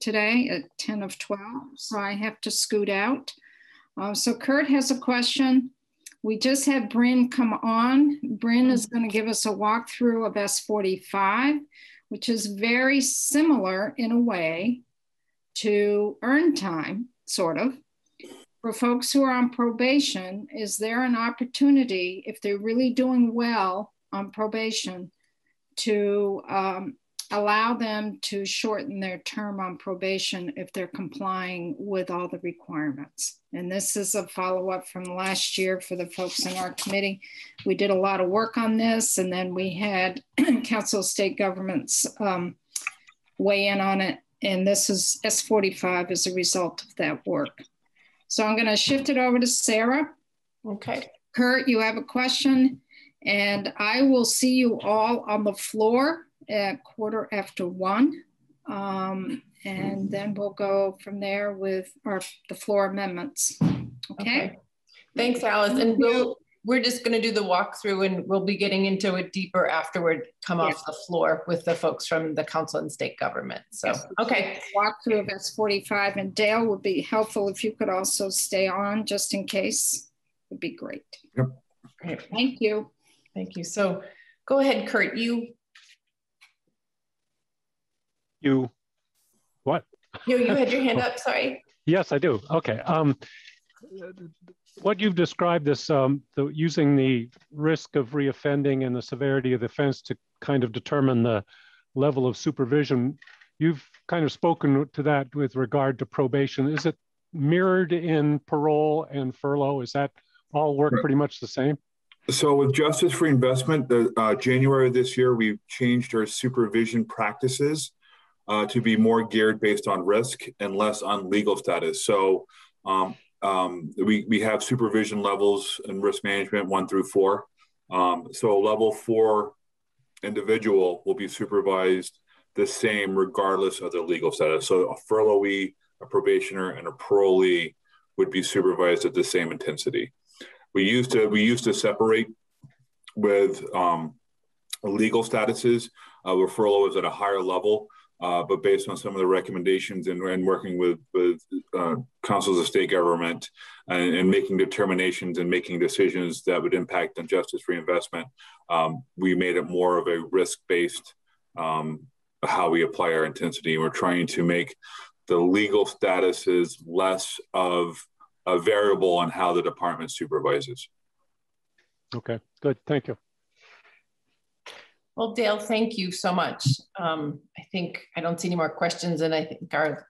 today at 10 of 12. So I have to scoot out. Uh, so Kurt has a question. We just had Bryn come on. Bryn is going to give us a walkthrough of S45, which is very similar in a way to earn time, sort of. For folks who are on probation, is there an opportunity, if they're really doing well on probation, to um, allow them to shorten their term on probation if they're complying with all the requirements. And this is a follow up from last year for the folks in our committee. We did a lot of work on this, and then we had Council of State Governments um, weigh in on it. And this is S45 as a result of that work. So I'm going to shift it over to Sarah. Okay. Kurt, you have a question, and I will see you all on the floor at quarter after one. Um, and then we'll go from there with our the floor amendments. Okay. okay. Thanks, Alice. And we'll we're just going to do the walkthrough and we'll be getting into it deeper afterward, come off the floor with the folks from the council and state government. So, yes, okay. Walkthrough of S45 and Dale would be helpful if you could also stay on just in case, would be great. Yep. Great. Thank you. Thank you. So go ahead, Kurt, you you what? You, you had your hand up, sorry. yes, I do. Okay. Um, what you've described this um, the, using the risk of reoffending and the severity of the offense to kind of determine the level of supervision. You've kind of spoken to that with regard to probation. Is it mirrored in parole and furlough? Is that all work pretty much the same? So with Justice Reinvestment, the uh, January of this year, we changed our supervision practices uh, to be more geared based on risk and less on legal status. So um, um, we, we have supervision levels and risk management one through four. Um, so a level four individual will be supervised the same regardless of their legal status. So a furloughee, a probationer, and a parolee would be supervised at the same intensity. We used to we used to separate with um, legal statuses. Uh, where furlough is at a higher level, uh, but based on some of the recommendations and, and working with, with uh, councils of state government and, and, making determinations and making decisions that would impact on justice reinvestment, um, we made it more of a risk-based um, how we apply our intensity. We're trying to make the legal statuses less of a variable on how the department supervises. Okay, good. Thank you. Well, Dale, thank you so much. Um, I think I don't see any more questions, and I think our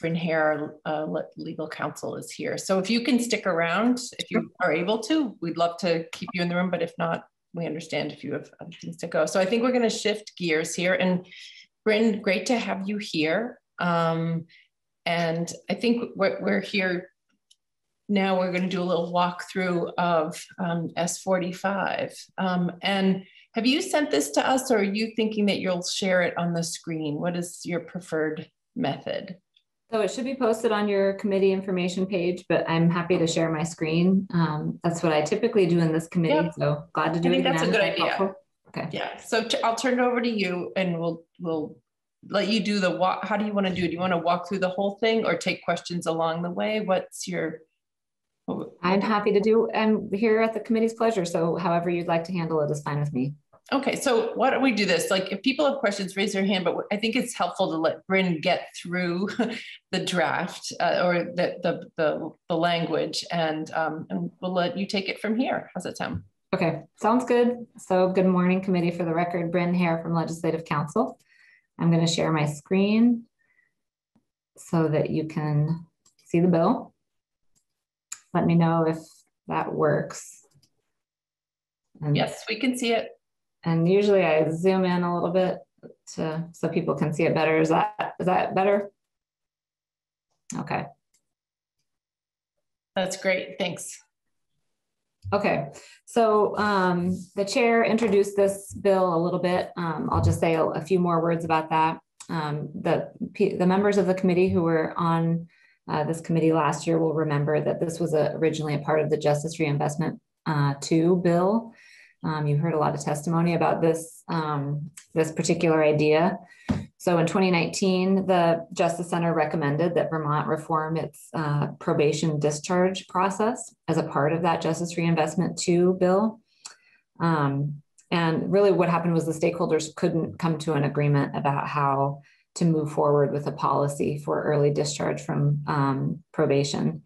Bryn Hare uh, legal counsel is here. So if you can stick around, if you are able to, we'd love to keep you in the room, but if not, we understand if you have other things to go. So I think we're going to shift gears here. And Bryn, great to have you here. Um, and I think we're, we're here now we're going to do a little walkthrough of um, S45. Um, and have you sent this to us or are you thinking that you'll share it on the screen? What is your preferred method? So it should be posted on your committee information page, but I'm happy to share my screen. Um, that's what I typically do in this committee. Yep. So glad to do I think it. That's a good idea. Helpful. Okay. Yeah. So I'll turn it over to you and we'll, we'll let you do the walk. How do you want to do it? Do you want to walk through the whole thing or take questions along the way? What's your I'm happy to do. I'm here at the committee's pleasure. So however you'd like to handle it is fine with me. Okay, so why don't we do this? Like, if people have questions, raise their hand. But I think it's helpful to let Bryn get through the draft uh, or the, the the the language, and um, and we'll let you take it from here. How's that sound? Okay, sounds good. So, good morning, committee. For the record, Bryn Hare from Legislative Council. I'm going to share my screen so that you can see the bill. Let me know if that works. And yes, we can see it. And usually I zoom in a little bit to so people can see it better. Is that is that better? Okay. That's great. Thanks. Okay, so um, the chair introduced this bill a little bit. Um, I'll just say a, a, few more words about that. Um, the, the members of the committee who were on uh, this committee last year will remember that this was a, originally a part of the Justice Reinvestment uh, 2 bill. Um, you heard a lot of testimony about this, um, this particular idea. So in 2019, the Justice Center recommended that Vermont reform its uh, probation discharge process as a part of that Justice Reinvestment 2 bill. Um, and really what happened was the stakeholders couldn't come to an agreement about how to move forward with a policy for early discharge from um, probation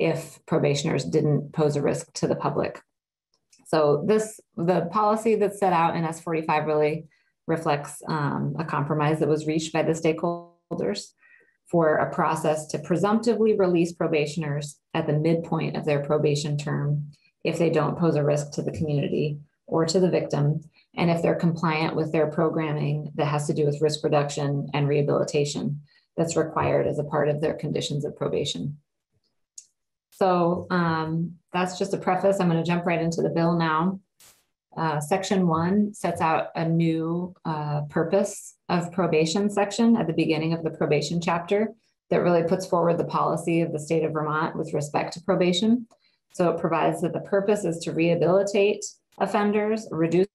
if probationers didn't pose a risk to the public. So this the policy that's set out in S45 really reflects um, a compromise that was reached by the stakeholders for a process to presumptively release probationers at the midpoint of their probation term if they don't pose a risk to the community or to the victim and if they're compliant with their programming that has to do with risk reduction and rehabilitation that's required as a part of their conditions of probation. So um, that's just a preface. I'm going to jump right into the bill now. Uh, section one sets out a new uh, purpose of probation section at the beginning of the probation chapter that really puts forward the policy of the state of Vermont with respect to probation. So it provides that the purpose is to rehabilitate offenders, reduce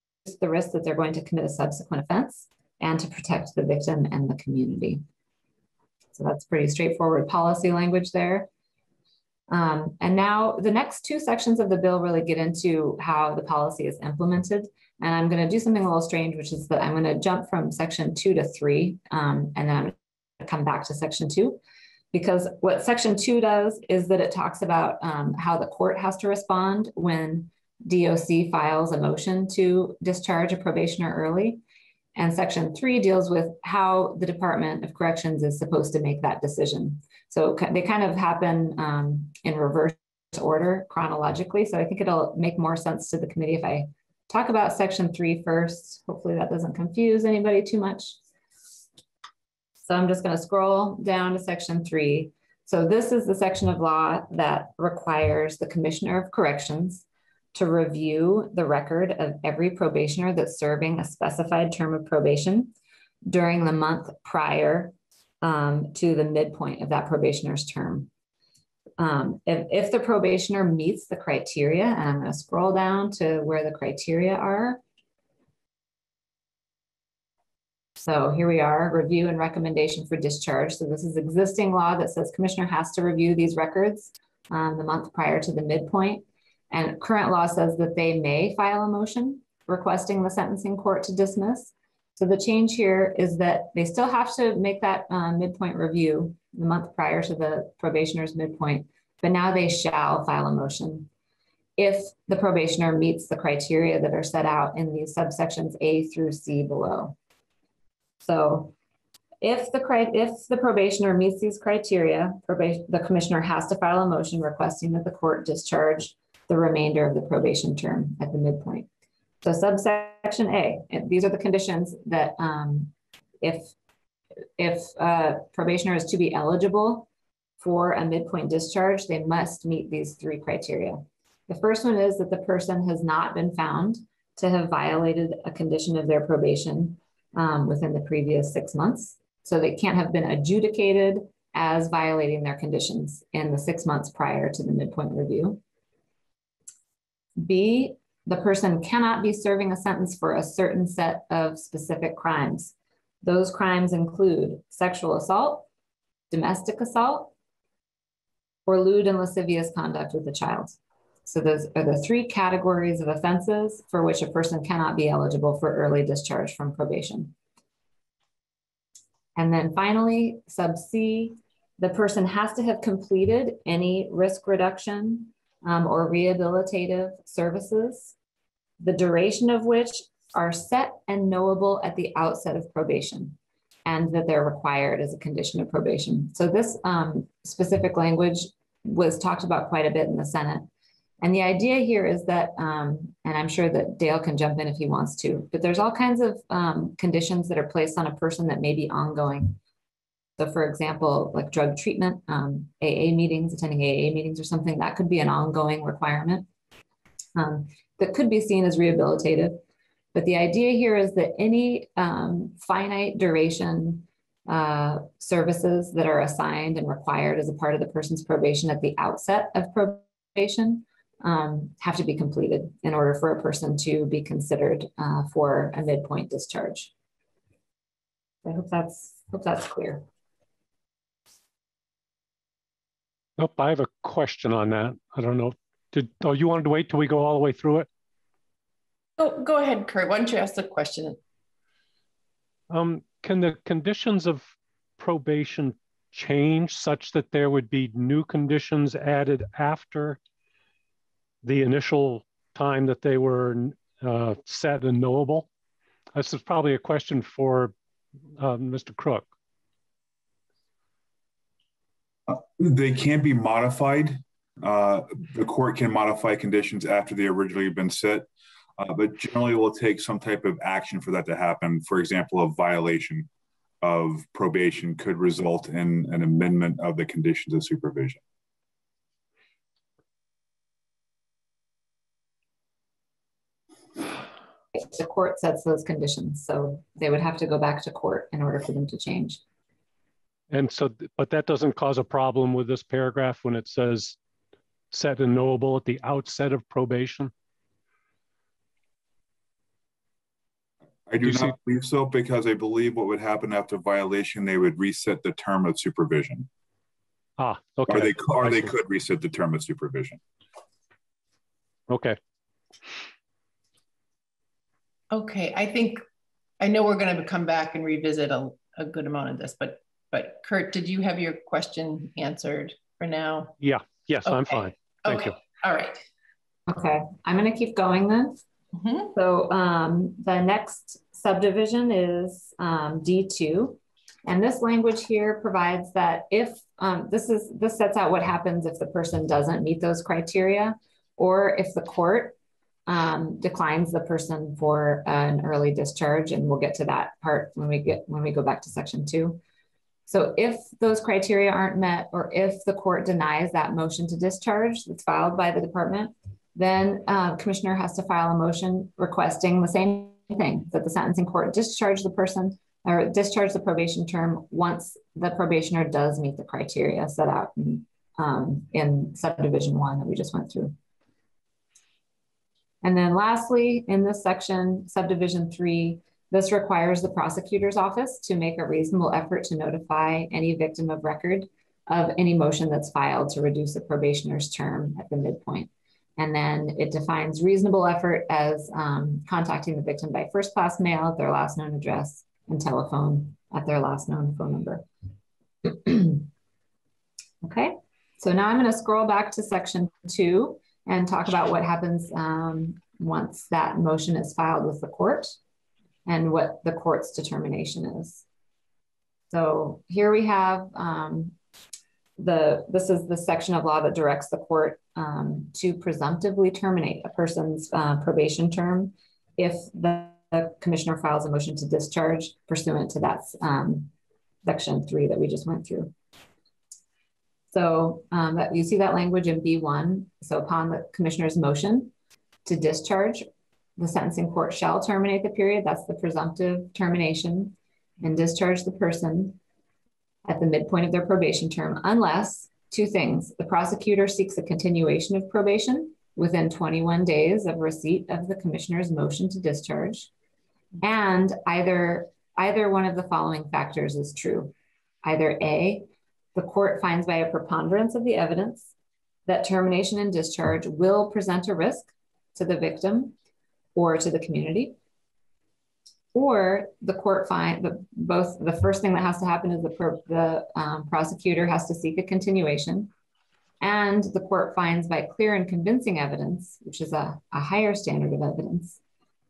the risk that they're going to commit a subsequent offense and to protect the victim and the community. So that's pretty straightforward policy language there. Um, and now the next two sections of the bill really get into how the policy is implemented. And I'm going to do something a little strange, which is that I'm going to jump from section two to three, um, and then I'm going to come back to section two. Because what section two does is that it talks about um, how the court has to respond when DOC files a motion to discharge a probationer early. And section three deals with how the Department of Corrections is supposed to make that decision. So they kind of happen um, in reverse order chronologically. So I think it'll make more sense to the committee if I talk about section three first. Hopefully that doesn't confuse anybody too much. So I'm just going to scroll down to section three. So this is the section of law that requires the Commissioner of Corrections to review the record of every probationer that's serving a specified term of probation during the month prior um, to the midpoint of that probationer's term. Um, if, if the probationer meets the criteria, and I'm going to scroll down to where the criteria are. So here we are, review and recommendation for discharge. So this is existing law that says commissioner has to review these records um, the month prior to the midpoint. And current law says that they may file a motion requesting the sentencing court to dismiss. So the change here is that they still have to make that uh, midpoint review the month prior to the probationer's midpoint, but now they shall file a motion if the probationer meets the criteria that are set out in these subsections A through C below. So if the, if the probationer meets these criteria, the commissioner has to file a motion requesting that the court discharge the remainder of the probation term at the midpoint. So subsection A, these are the conditions that um, if, if a probationer is to be eligible for a midpoint discharge, they must meet these three criteria. The first one is that the person has not been found to have violated a condition of their probation um, within the previous six months. So they can't have been adjudicated as violating their conditions in the six months prior to the midpoint review. B, the person cannot be serving a sentence for a certain set of specific crimes. Those crimes include sexual assault, domestic assault, or lewd and lascivious conduct with a child. So those are the three categories of offenses for which a person cannot be eligible for early discharge from probation. And then finally, sub C, the person has to have completed any risk reduction um, or rehabilitative services, the duration of which are set and knowable at the outset of probation and that they're required as a condition of probation. So this um, specific language was talked about quite a bit in the Senate. And the idea here is that, um, and I'm sure that Dale can jump in if he wants to, but there's all kinds of um, conditions that are placed on a person that may be ongoing. So for example, like drug treatment, um, AA meetings, attending AA meetings or something, that could be an ongoing requirement um, that could be seen as rehabilitative. But the idea here is that any um, finite duration uh, services that are assigned and required as a part of the person's probation at the outset of probation um, have to be completed in order for a person to be considered uh, for a midpoint discharge. I hope that's hope that's clear. Nope, I have a question on that. I don't know. Did oh you wanted to wait till we go all the way through it? Oh, go ahead, Kurt. Why don't you ask the question? Um, can the conditions of probation change such that there would be new conditions added after the initial time that they were uh, set and knowable? This is probably a question for uh, Mr. Crook. They can be modified. Uh, the court can modify conditions after they originally been set, uh, but generally will take some type of action for that to happen. For example, a violation of probation could result in an amendment of the conditions of supervision. The court sets those conditions, so they would have to go back to court in order for them to change. And so, but that doesn't cause a problem with this paragraph when it says set and knowable at the outset of probation? I do, do not see? believe so because I believe what would happen after violation, they would reset the term of supervision. Ah, okay. Or they, or they could reset the term of supervision. Okay. Okay, I think, I know we're going to come back and revisit a, a good amount of this, but but Kurt, did you have your question answered for now? Yeah, yes, okay. I'm fine. Thank okay. you. All right. Okay, I'm going to keep going then. Mm -hmm. So um, the next subdivision is um, D2. And this language here provides that if um, this is this sets out what happens if the person doesn't meet those criteria, or if the court um, declines the person for an early discharge, and we'll get to that part when we get when we go back to section two. So if those criteria aren't met, or if the court denies that motion to discharge that's filed by the department, then uh, commissioner has to file a motion requesting the same thing that the sentencing court discharge the person or discharge the probation term once the probationer does meet the criteria set out in, um, in subdivision one that we just went through. And then lastly, in this section, subdivision three, this requires the prosecutor's office to make a reasonable effort to notify any victim of record of any motion that's filed to reduce the probationer's term at the midpoint. And then it defines reasonable effort as um, contacting the victim by first class mail at their last known address and telephone at their last known phone number. okay, so now I'm going to scroll back to section two and talk about what happens um, once that motion is filed with the court and what the court's determination is. So here we have um, the, this is the section of law that directs the court um, to presumptively terminate a person's uh, probation term if the, the, commissioner files a motion to discharge pursuant to that um, section three that we just went through. So um, that you see that language in B1. So upon the commissioner's motion to discharge, the sentencing court shall terminate the period. That's the presumptive termination and discharge the person at the midpoint of their probation term, unless two things the prosecutor seeks a continuation of probation within 21 days of receipt of the commissioner's motion to discharge, and either either one of the following factors is true. Either A, the court finds by a preponderance of the evidence that termination and discharge will present a risk to the victim or to the community, or the court find the both the first thing that has to happen is the, the um, prosecutor has to seek a continuation. And the court finds by clear and convincing evidence which is a, a higher standard of evidence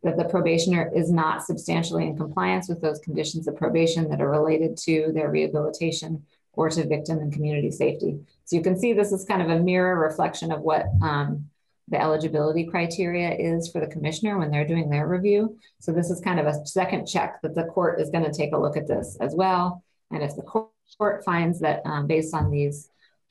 that the probationer is not substantially in compliance with those conditions of probation that are related to their rehabilitation or to victim and community safety. So you can see this is kind of a mirror reflection of what um, the eligibility criteria is for the commissioner when they're doing their review. So this is kind of a second check that the court is going to take a look at this as well. And if the court finds that um, based on these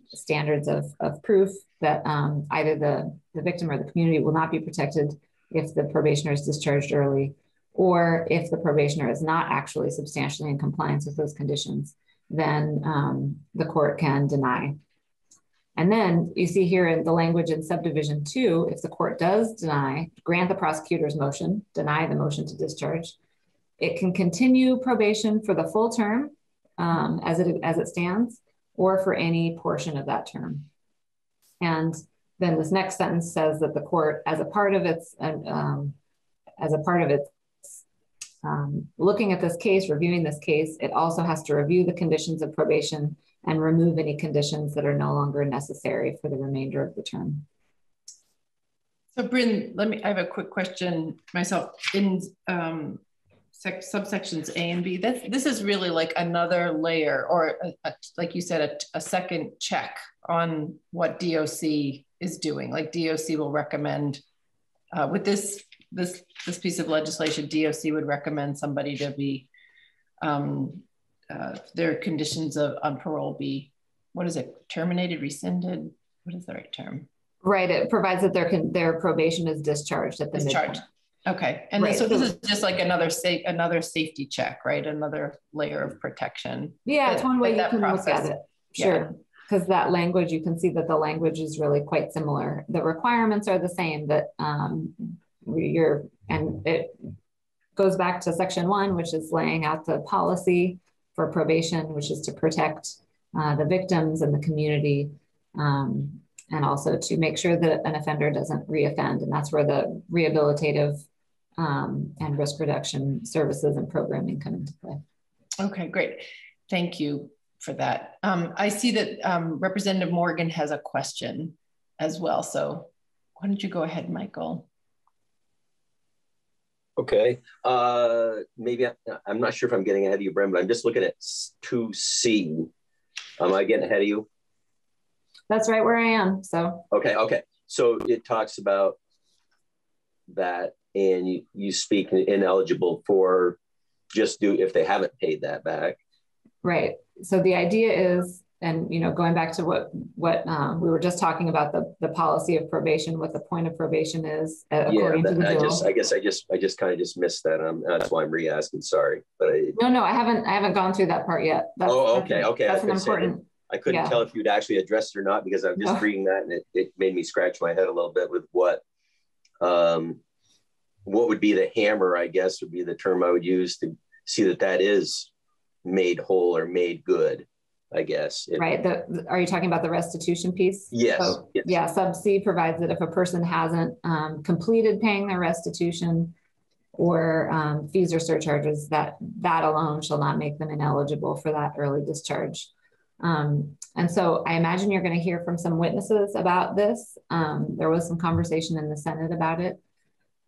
standards of, of proof that um, either the, the victim or the community will not be protected if the probationer is discharged early, or if the probationer is not actually substantially in compliance with those conditions, then um, the court can deny and then you see here in the language in subdivision two, if the court does deny, grant the prosecutor's motion, deny the motion to discharge, it can continue probation for the full term um, as, it, as it stands or for any portion of that term. And then this next sentence says that the court, as a part of its, um, as a part of its um, looking at this case, reviewing this case, it also has to review the conditions of probation and remove any conditions that are no longer necessary for the remainder of the term. So Bryn, let me, I have a quick question myself. In um, subsections A and B, this, this is really like another layer or a, a, like you said, a, a second check on what DOC is doing. Like DOC will recommend uh, with this, this, this piece of legislation, DOC would recommend somebody to be um, uh, their conditions of on parole be what is it terminated rescinded? What is the right term? Right it provides that their their probation is discharged at the discharge okay and right. so this is just like another safe another safety check right? Another layer of protection. Yeah it's one way you can process, look at it. Sure because yeah. that language you can see that the language is really quite similar. The requirements are the same that um, you're and it goes back to section one which is laying out the policy for probation, which is to protect uh, the victims and the community, um, and also to make sure that an offender doesn't reoffend. And that's where the rehabilitative um, and risk reduction services and programming come into play. Okay, great. Thank you for that. Um, I see that um, Representative Morgan has a question as well. So why don't you go ahead, Michael? Okay. Uh, maybe I, am not sure if I'm getting ahead of you, Brent, but I'm just looking at 2C. Am I getting ahead of you? That's right where I am. So. Okay. Okay. So it talks about that, and you, you speak ineligible for just do if they haven't paid that back. Right. So the idea is and you know, going back to what what um, we were just talking about the the policy of probation, what the point of probation is uh, according yeah, to the I bill. just, I guess I just, I just kind of just missed that. Um, that's why I'm re-asking. Sorry, but I, no, no, I haven't, I haven't gone through that part yet. That's, Oh, okay, okay, I That's an was that. important. I couldn't Yeah. tell if you'd actually addressed it or not because I'm just No. reading that and it, it made me scratch my head a little bit with what, um, what would be the hammer, I guess would be the term I would use to see that that is made whole or made good, I guess. It- Right. The, are you talking about the restitution piece? Yes, So, yes. Yeah, sub C provides that if a person hasn't um, completed paying their restitution or um, fees or surcharges, that that alone shall not make them ineligible for that early discharge. Um, and so I imagine you're going to hear from some witnesses about this. Um, there was some conversation in the Senate about it.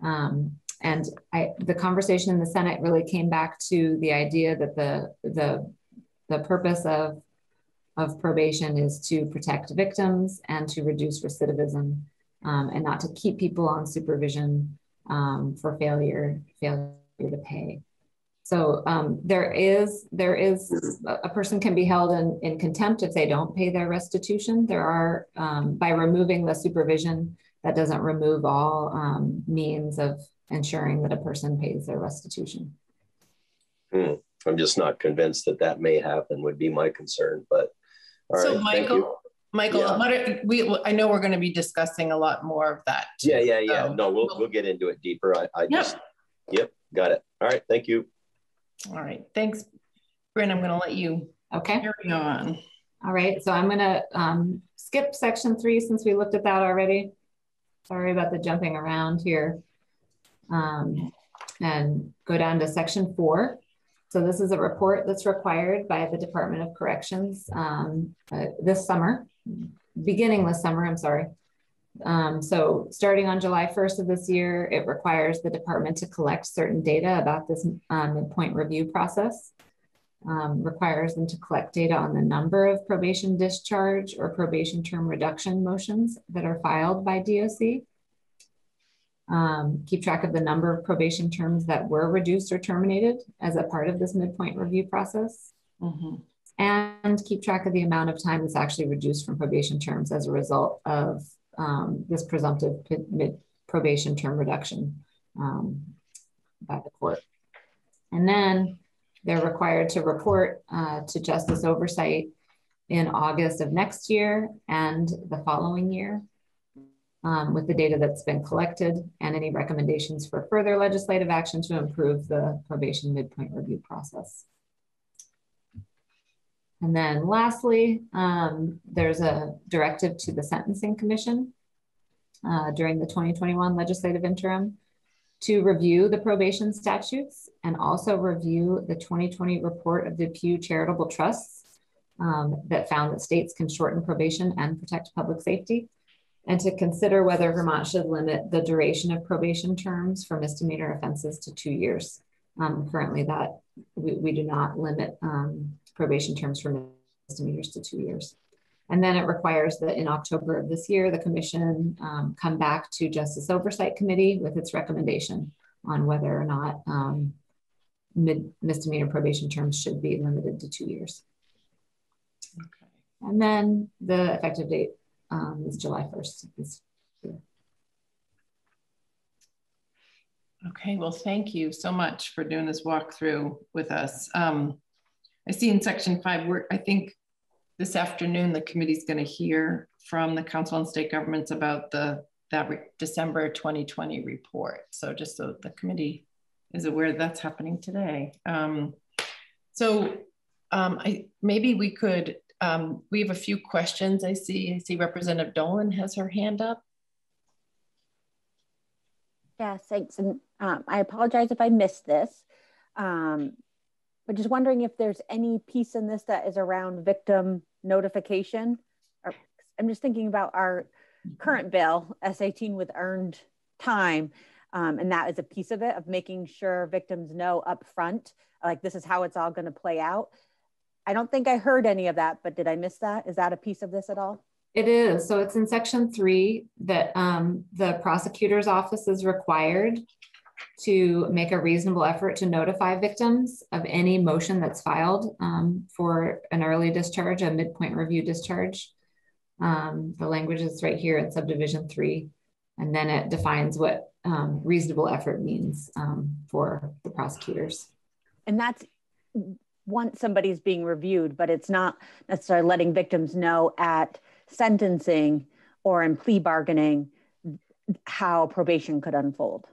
Um, and I, the conversation in the Senate really came back to the idea that the, the, the purpose of of probation is to protect victims and to reduce recidivism um, and not to keep people on supervision um, for failure failure to pay. So um, there is there is a person can be held in, in contempt if they don't pay their restitution. There are um, by removing the supervision that doesn't remove all um, means of ensuring that a person pays their restitution. Hmm. I'm just not convinced that that may happen would be my concern, but all so right. Michael, Michael, Yeah. what are, we, I know we're going to be discussing a lot more of that. Yeah, yeah, yeah. So- No, we'll, we'll get into it deeper. I, I Yep. just, yep, got it. All right, thank you. All right. Thanks, Bryn. I'm going to let you Okay. carry on. All right, so I'm gonna um, skip section three since we looked at that already. Sorry about the jumping around here. Um, and go down to section four. So this is a report that's required by the Department of Corrections um, uh, this summer, beginning this summer, I'm sorry. Um, so starting on July 1st of this year, it requires the department to collect certain data about this um, midpoint review process um, requires them to collect data on the number of probation discharge or probation term reduction motions that are filed by DOC. Um, keep track of the number of probation terms that were reduced or terminated as a part of this midpoint review process. Mhm. And keep track of the amount of time that's actually reduced from probation terms as a result of um, this presumptive mid probation term reduction um, by the court. And then they're required to report uh, to justice oversight in August of next year and the following year um, with the data that's been collected and any recommendations for further legislative action to improve the probation midpoint review process. And then lastly, um, there's a directive to the Sentencing Commission uh, during the 2021 legislative interim to review the probation statutes and also review the 2020 report of the Pew Charitable Trusts um, that found that states can shorten probation and protect public safety, and to consider whether Vermont should limit the duration of probation terms for misdemeanor offenses to two years. Um, currently, that we, we do not limit um, probation terms for misdemeanors to two years. And then it requires that in October of this year, the commission um, come back to Justice Oversight Committee with its recommendation on whether or not um, misdemeanor probation terms should be limited to two years. Okay. And then the effective date um, is July 1st. This year. Okay, well, thank you so much for doing this walkthrough with us. Um, I see in section five, we're, I think this afternoon, the committee's gonna hear from the Council on State Governments about the that December 2020 report. So just so the committee is aware that's happening today. Um, so um, I, maybe we could, um, we have a few questions I see. I see Representative Dolan has her hand up. Yeah, thanks. And um, I apologize if I missed this, um, but just wondering if there's any piece in this that is around victim notification. Or, I'm just thinking about our current bill, S18 with earned time. Um, and that is a piece of it of making sure victims know up front, like this is how it's all going to play out. I don't think I heard any of that, but did I miss that? Is that a piece of this at all? It is. So it's in section three that um, the prosecutor's office is required to make a reasonable effort to notify victims of any motion that's filed um, for an early discharge, a midpoint review discharge. Um, the language is right here in subdivision three, and then it defines what um, reasonable effort means um, for the prosecutors. And that's once somebody's being reviewed, but it's not necessarily letting victims know at sentencing or in plea bargaining how probation could unfold.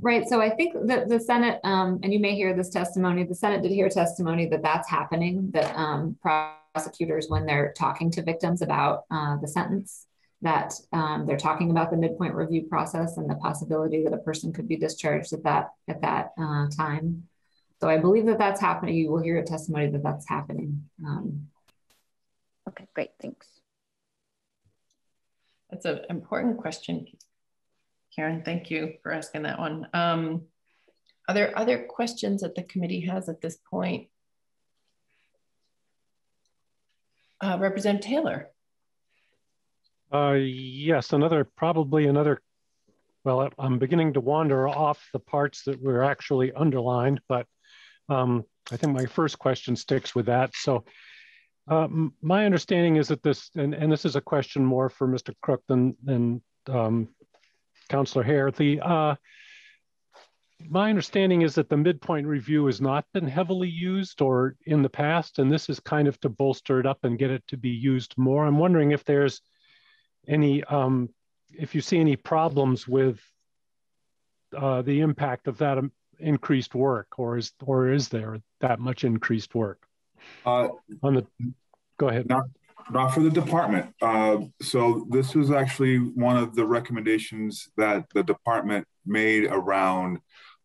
Right. So I think that the Senate, um, and you may hear this testimony, the Senate did hear testimony that that's happening, that um, prosecutors, when they're talking to victims about uh, the sentence, that um, they're talking about the midpoint review process and the possibility that a person could be discharged at that at that uh, time. So I believe that that's happening. You will hear a testimony that that's happening. Um, okay, great. Thanks. That's an important question, Karen, thank you for asking that one. Um, are there other questions that the committee has at this point? Uh, Representative Taylor. Uh, yes, another, probably another, well, I'm beginning to wander off the parts that were actually underlined, but um, I think my first question sticks with that. So um, my understanding is that this, and, and this is a question more for Mr. Crook than, than um, Councillor Hare. The uh, my understanding is that the midpoint review has not been heavily used or in the past, and this is kind of to bolster it up and get it to be used more. I'm wondering if there's any, um, if you see any problems with uh, the impact of that um, increased work, or is or is there that much increased work? Uh, On the, go ahead. Not not for the department. Uh, so this was actually one of the recommendations that the department made around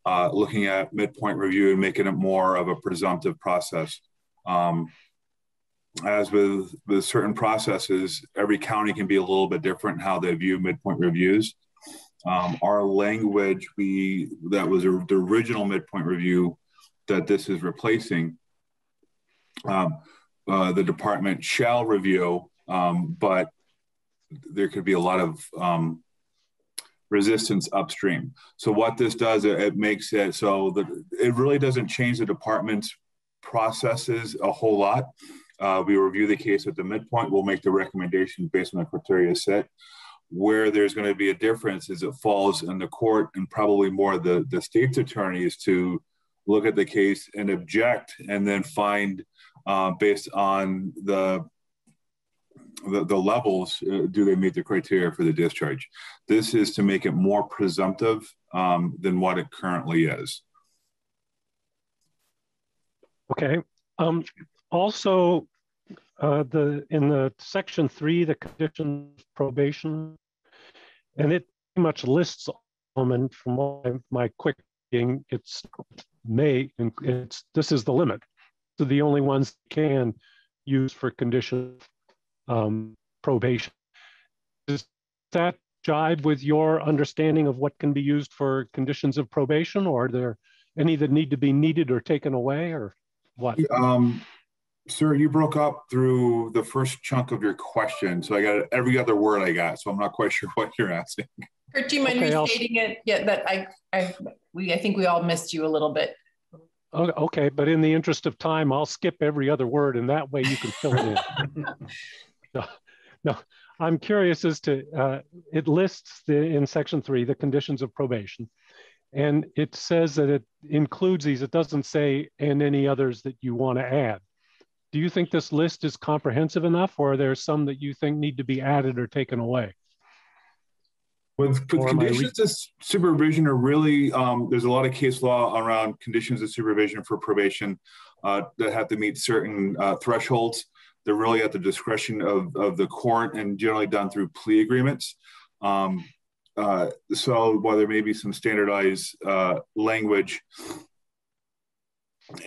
uh, looking at midpoint review and making it more of a presumptive process. Um, as with with certain processes, every county can be a little bit different how they view midpoint reviews. Um, our language, we that was the original midpoint review that this is replacing. Um, uh, the department shall review, um, but there could be a lot of um, resistance upstream. So what this does, it, it makes it so that it really doesn't change the department's processes a whole lot. Uh, we review the case at the midpoint. We'll make the recommendation based on the criteria set. Where there's going to be a difference is it falls in the court and probably more the, the state's attorneys to look at the case and object and then find uh, based on the the, the levels, uh, do they meet the criteria for the discharge? This is to make it more presumptive um, than what it currently is. Okay. Um, also, uh, the in the section three, the conditions probation, and it pretty much lists them. And from my, quick it's may and it's this is the limit So the only ones can use for condition um, probation. Does that jive with your understanding of what can be used for conditions of probation, or are there any that need to be needed or taken away, or what? Um, sir, you broke up through the first chunk of your question, so I got every other word I got, so I'm not quite sure what you're asking. Kurt, do you mind okay, restating I'll... it? Yeah, that I, I, we, I think we all missed you a little bit. Okay, but in the interest of time, I'll skip every other word, and that way you can fill it in. no, no, I'm curious as to uh, it lists the, in section three the conditions of probation, and it says that it includes these. It doesn't say and any others that you want to add. Do you think this list is comprehensive enough, or are there some that you think need to be added or taken away? With, with conditions of supervision are really, um, there's a lot of case law around conditions of supervision for probation uh, that have to meet certain uh, thresholds. They're really at the discretion of, of the court and generally done through plea agreements. Um, uh, so while there may be some standardized uh, language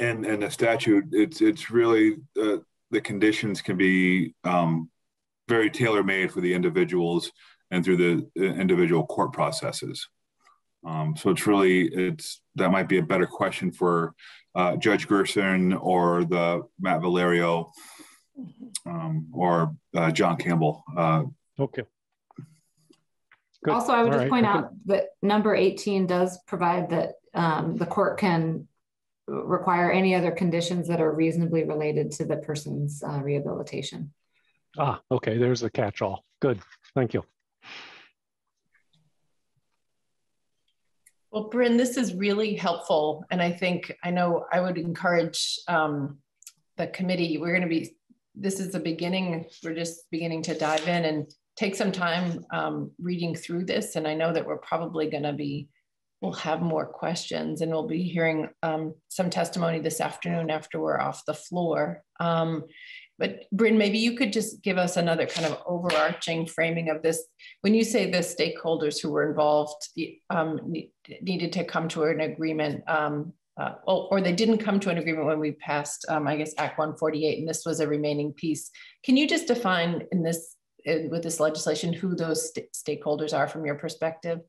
and and the statute, it's it's really uh, the conditions can be um, very tailor made for the individuals and through the uh, individual court processes. Um, so it's really it's that might be a better question for uh, Judge Grearson or the Matt Valerio um, or uh, John Campbell. Uh, okay. Good. Also, I would All just right. point I out that number 18 does provide that um, the court can require any other conditions that are reasonably related to the person's uh, rehabilitation. Ah, okay, there's the catch-all. Good, thank you. Well, Bryn, this is really helpful. And I think, I know I would encourage um, the committee, we're gonna be, this is the beginning, we're just beginning to dive in and take some time um, reading through this. And I know that we're probably gonna be, we'll have more questions and we'll be hearing um, some testimony this afternoon after we're off the floor. Um, but Bryn, maybe you could just give us another kind of overarching framing of this. When you say the stakeholders who were involved um, needed to come to an agreement, um, uh, or, or, they didn't come to an agreement when we passed, um, I guess, Act 148, and this was a remaining piece. Can you just define in this, in, with this legislation, who those st stakeholders are from your perspective?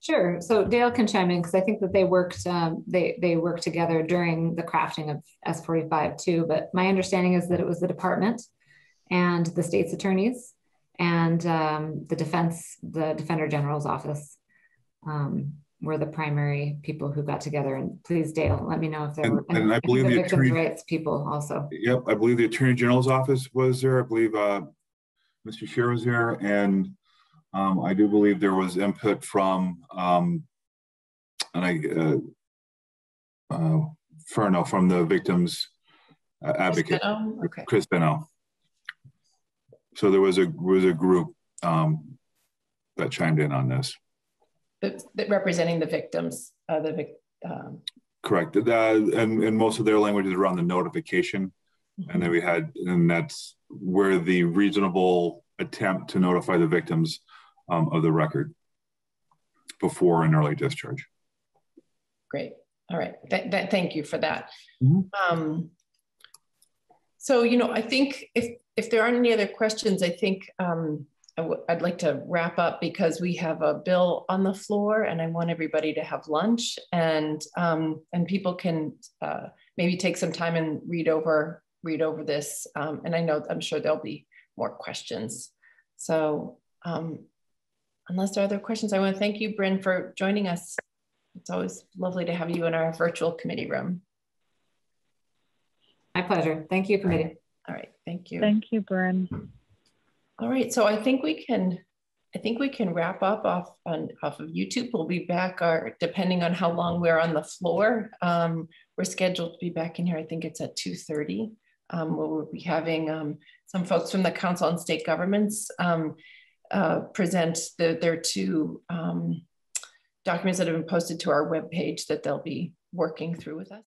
Sure. So Dale can chime in because I think that they worked um, they they worked together during the crafting of S45 too. But my understanding is that it was the department and the state's attorneys and um, the defense, the Defender General's office um, were the primary people who got together. And please, Dale, let me know if there And- were and I believe the the attorney- rights people also. Yep, I believe the Attorney General's office was there. I believe uh, Mr. Shear was there, and um, I do believe there was input from, um, and I, uh, uh, Fenno from the victims uh, advocate, okay. Chris Fenno. So there was a was a group um, that chimed in on this. Representing the victims, uh, the vic, um, Correct. Uh, and, and most of their language is around the notification. And then we had, and that's where the reasonable attempt to notify the victims um, of the record before an early discharge. Great. All right. Th th thank you for that. Mhm. Um, so, you know, I think if if there aren't any other questions, I think um, i w- I'd like to wrap up because we have a bill on the floor, and I want everybody to have lunch, and um, and people can uh, maybe take some time and read over read over this. Um, and I know I'm sure there'll be more questions. So, um, unless there are other questions, I want to thank you, Bryn, for joining us. It's always lovely to have you in our virtual committee room. My pleasure. Thank you, committee. All right, thank you. Thank you, Bryn. All right, so I think we can, I think we can wrap up off on off of YouTube. We'll be back, or depending on how long we're on the floor. Um, we're scheduled to be back in here. I think it's at two thirty. Um, we'll be having um, some folks from the Council on State Governments um, uh, present the, their two um, documents that have been posted to our webpage that they'll be working through with us.